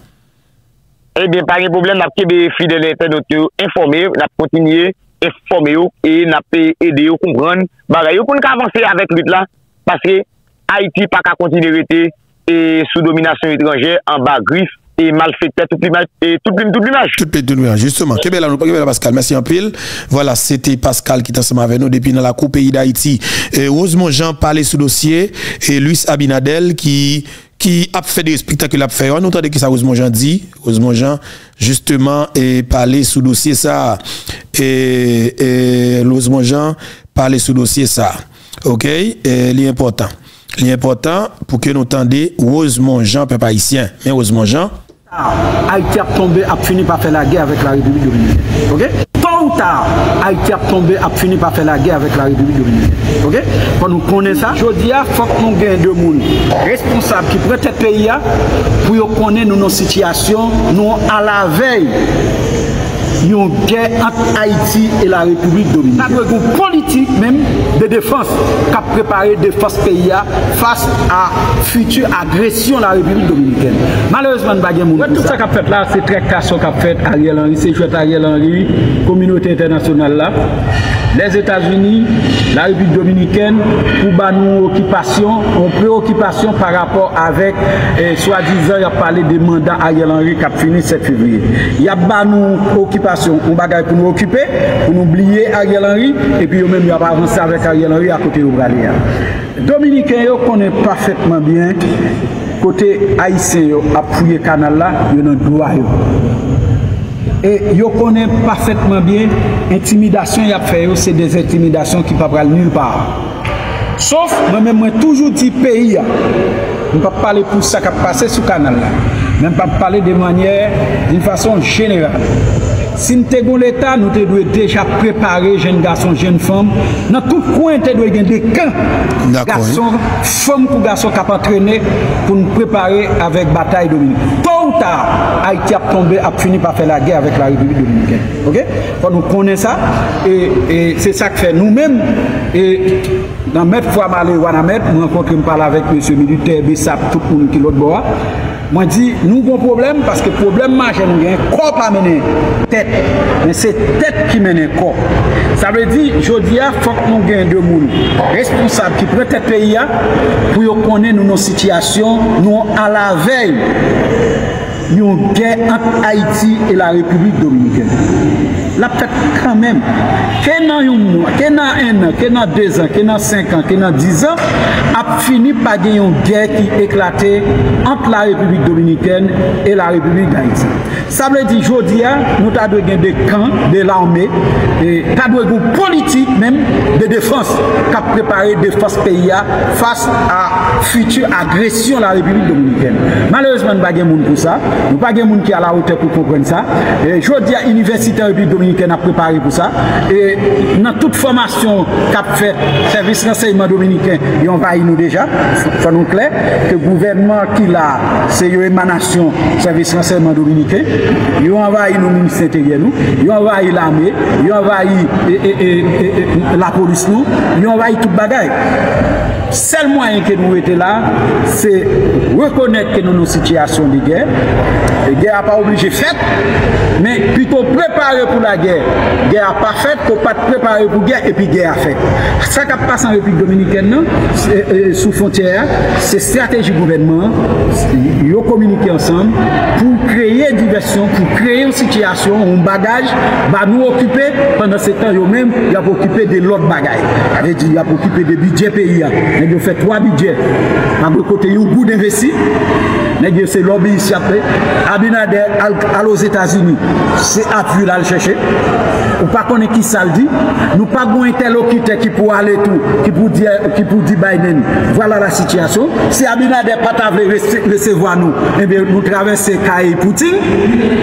Eh bien, pas de problème, nous avons fidèles internautes informés, nous avons continué informer et nous avons aidé à comprendre. Nous avons avancer avec lui là, parce que Haïti n'a pas continué à être sous domination étrangère en bas griffe et malfaiteur tout plus mal et tout tout plus mal.
Tout nous justement. Québec, là, nous, Pascal, merci en pile. Voilà, c'était Pascal qui est ensemble avec nous depuis dans la Coupe pays d'Haïti. Et Rosemont Jean parlait sous dossier et Luis Abinadel qui qui a fait des spectacles à faire. On entendait que ça Jean dit. Rosemont Jean, justement, et parler sous dossier ça. Et, et Rosemont Jean parlait sous dossier ça. OK? Et l'important. L'important pour que nous entendions Rosemont Jean, peuple haïtien. Mais Rosemont Jean,
Haïti a tombé, a fini par faire la guerre avec la République dominicaine. Ok? Tôt ou tard, Haïti a tombé, a fini par faire la guerre avec la République dominicaine. Ok? Quand nous connaissons ça, je dis, il faut que nous gagnions deux responsables qui prêtent le pays pour qu'on connaisse nos situations, nous à la veille yon gen ant Haiti e la Republik Dominika. Nan yon politik men de defans kap prepare defans PIA fas a futu agresyon la Republik Dominiken. Malheureseman bagen moun.
Wè tout sa kap fet la, se trek kasyon kap fet Ariel Henry, se chwet Ariel Henry, kominote internasyonal la, les Etats-Unis, la République Dominicaine pour bah, nous occupation, on préoccupation par rapport avec, eh, soi-disant, il a parlé des mandats Ariel Henry qui a fini 7 février. Il y a bah, nous occupation, on bagaille pour nous occuper, pour nous oublier Ariel Henry, et puis même il y a avancé avec Ariel Henry à côté de Bralia. Dominicains connaît parfaitement bien côté haïtien, yo appuyer canal là, il y a un droit. E yo konen pafetman bien, intimidasyon yap feyo, se des intimidasyon ki pa pral nul par. Sof, mwen men mwen toujou di peyi ya. Mwen pa pale pou sa kap pase sou kanal la. Mwen pa pale de manyer, din fason general. Si nou te goun l'Etat, nou te dwe deja prepare jen gason, jen fom. Nan tout kwen te dwe
gen
de kan gason, fom pou gason kap antrene pou nou prepare avèk batay Dominique. Tou ou ta, Haiti ap tombe, ap fini pa fè la gè avèk la République Dominicaine. Ok? Fò nou konen sa, e se sa k fè nou mèm, e nan mèt fwa malè wana mèt, nou an kontre m pala avèk M. Militaire, Bissap, tout moun ki lot bo a, Mwen di, nou kon problem, paske problem manche nou gen, kor pa menen tet. Men se tet ki menen kor. Sa ve di, jodi a, fok nou gen de moun. Responsab ki pre tet peyi a, pou yo konen nou nou sityasyon, nou an la vey. Yon gen ant Haiti e la Republik Dominikene. la pète kan mèm. Kè nan yon mwa, kè nan en an, kè nan dez an, kè nan senk an, kè nan diz an, ap fini pa gen yon gè ki eklate ant la Republik Dominikèn e la Republik d'Haïti. Sa vle di jodi an, nou ta dwe gen de kan, de l'armè, ta dwe gen politik mèm de defans kap prepare defans PIA fas a futu agresyon la Republik Dominikèn. Malèzman nou pa gen moun pou sa, nou pa gen moun ki a la ote pou kompren sa. Jodi an, Université Republik Dominikèn Dominiken ap prepari pou sa. E nan tout formasyon kap fet, servis renseyman Dominiken, yon va inou deja, son nou kler, ke gouvernement ki la se yo emanasyon servis renseyman Dominiken, yon va inou minister teryen nou, yon va inou l'armé, yon va inou la polis nou, yon va inou tout bagay. Sel mwayen ke nou ete la, se rekonet ke nou nou sityasyon di gen, E gè a pa oblige fèt, men pito prepare pou la gè. Gè a pa fèt, ko pat prepare pou gè, epi gè a fèt. Sa kap pas an repik dominiken nan, sou fontyèr, se strategi gouvenman, yo komunike ansan, pou kreye diversyon, pou kreye yon sityasyon, yon bagaj, ba nou okupè, pandan se tan yo men, yo ap okupè de lot bagaj. Ave di, yo ap okupè de bidye peyi an. Nèk yo fè 3 bidye. An de kote yo goud investi, nèk yo se lobby isi apè. Abinader al, al os Etats-Unis, se apu bon la al chèche, ou pa konen ki sal di, nou pa gwen interlokite ki pou ale tou, ki pou di, ki pou di Biden, wala la sityasyon, se Abinader patavle resevo eh a nou, ebe nou travesse Kaye Poutine,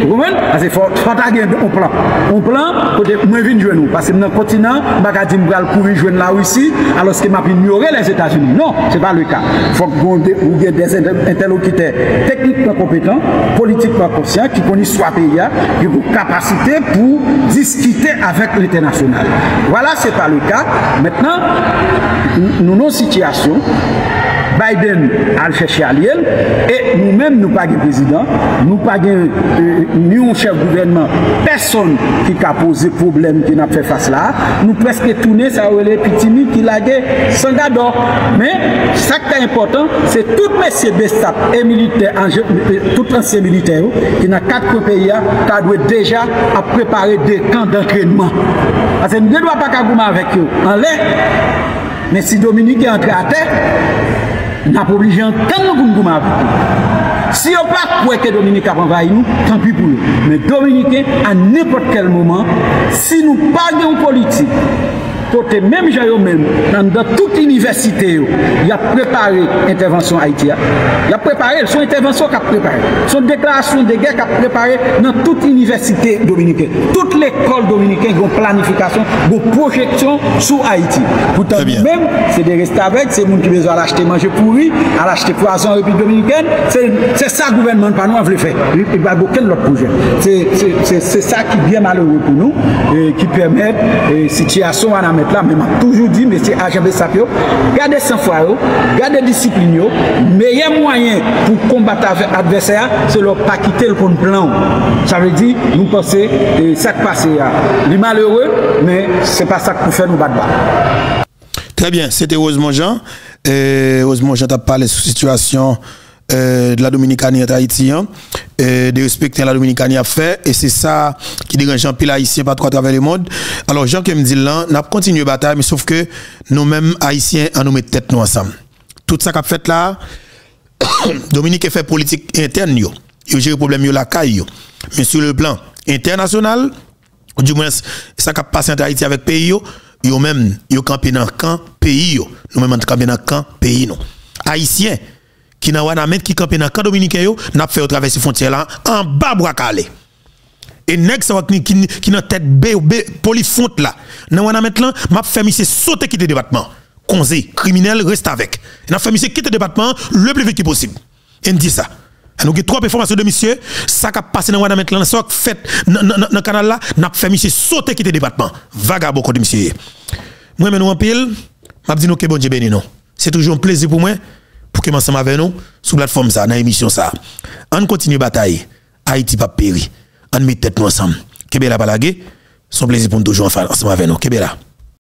wouwen, ase fota gen ou plan, ou plan, kote mwen vin jwen nou, pase mnen kontinant, baka di mbral kouri jwen la ou isi, alos ke ma pi nyore les Etats-Unis, non, se pa le ka, fok gwen ou gen des interlokite teknik non kompetant, politik, conscients, qui connaissent soit pays, qui ont capacité pour discuter avec l'international. Voilà, c'est pas le cas. Maintenant, nous avons une situation. Biden al chèche aliel, et nou mèm nou pa gen prezident, nou pa gen euh, ni yon chèf gouvernement, person ki ka pose problem ki nan fè fase la, nou preske toune sa ou ele pitimi ki lage sangado. Men, sa ki ta important, se tout mè se bestap e milite, euh, tout an se milite ou, ki nan kat kon peyi a, ta dwe deja a prepare de kan d'entrenman. Ase nou de dwa pa ka gouman vek yo. An lè, men si Dominique yon tre a tè, nan pou oblige an tan nou goun gouman api. Si yo pa kwe ke Dominika panvay nou, tan pi pou yo. Men Dominike, an nepot kel mouman, si nou pa gen politik, kote menm jan yo menm, nan da tout universite yo, ya prepare intervensyon Haiti ya. Ya prepare, son intervensyon ka prepare. Son deklarasyon de gen ka prepare nan tout universite dominiken. Tout
l'ekol dominiken
gon planifikasyon, gon projeksyon sou Haiti. Poutan menm, se de reste avek, se moun ki bezo al achete manje pouri, al achete poason repi dominiken, se sa gouvenman pa nou an vle fe. E ba goken lot proje. Se sa ki bien malheureux pou nou, ki permette sityasyon an amè mettre là. Mais m'a toujours dit, monsieur Agent Sapio, gardez sang foi, gardez discipline, yo. meilleur moyen pour combattre avec l'adversaire, c'est leur pas quitter le compte plan. Ça veut dire, nous pensons, et ça qui passe, il est malheureux, mais c'est pas ça qui faire nous battre.
Très bien, c'était Rosemont Jean. Rosemont Jean t'a parlé de situation euh, de la Dominicanie et Haïti, hein, euh, de respecter la Dominicanie a fait, et c'est ça qui dérange un pile haïtien partout à travers le monde. Alors, Jean qui me dit là, n'a continué bataille, mais sauf que nous-mêmes, haïtiens, on nous met tête nous ensemble. Tout ça qu'a fait là, Dominique a fait politique interne, yo. Il gère le problème yo la caille. Mais sur le plan international, du moins, ça qui a passé entre Haïti avec pays, yo, yo même, yo campé dans camp pays, yo. Nous même, on campé dans camp pays, non. Haïtiens, qui n'a pas qui campé dans camp dominicain, yo, n'a fait traverser frontière là, en bas bracalé. Et nèg ça qui qui dans tête B B polifonte là. Nan wana mettre là, m'a fait monsieur sauter quitter département. Konzé, criminel reste avec. N'a fait monsieur quitter département le plus vite possible. Et dit ça. Nous avons trois informations de monsieur, ça qui a passé dans wana mettre là, ça qui fait dans le canal là, n'a fait monsieur sauter quitter département. Vagabond de monsieur. Moi mais nous en pile, m'a dit nous que bon Dieu béni nous. C'est toujours un plaisir pour moi pour que ensemble avec nous sur la plateforme ça, dans l'émission ça. On continue bataille. Haïti pas péri. On met tête nous ensemble. Kébéla Balagé, son plaisir pour nous toujours ensemble avec nous. Kébéla.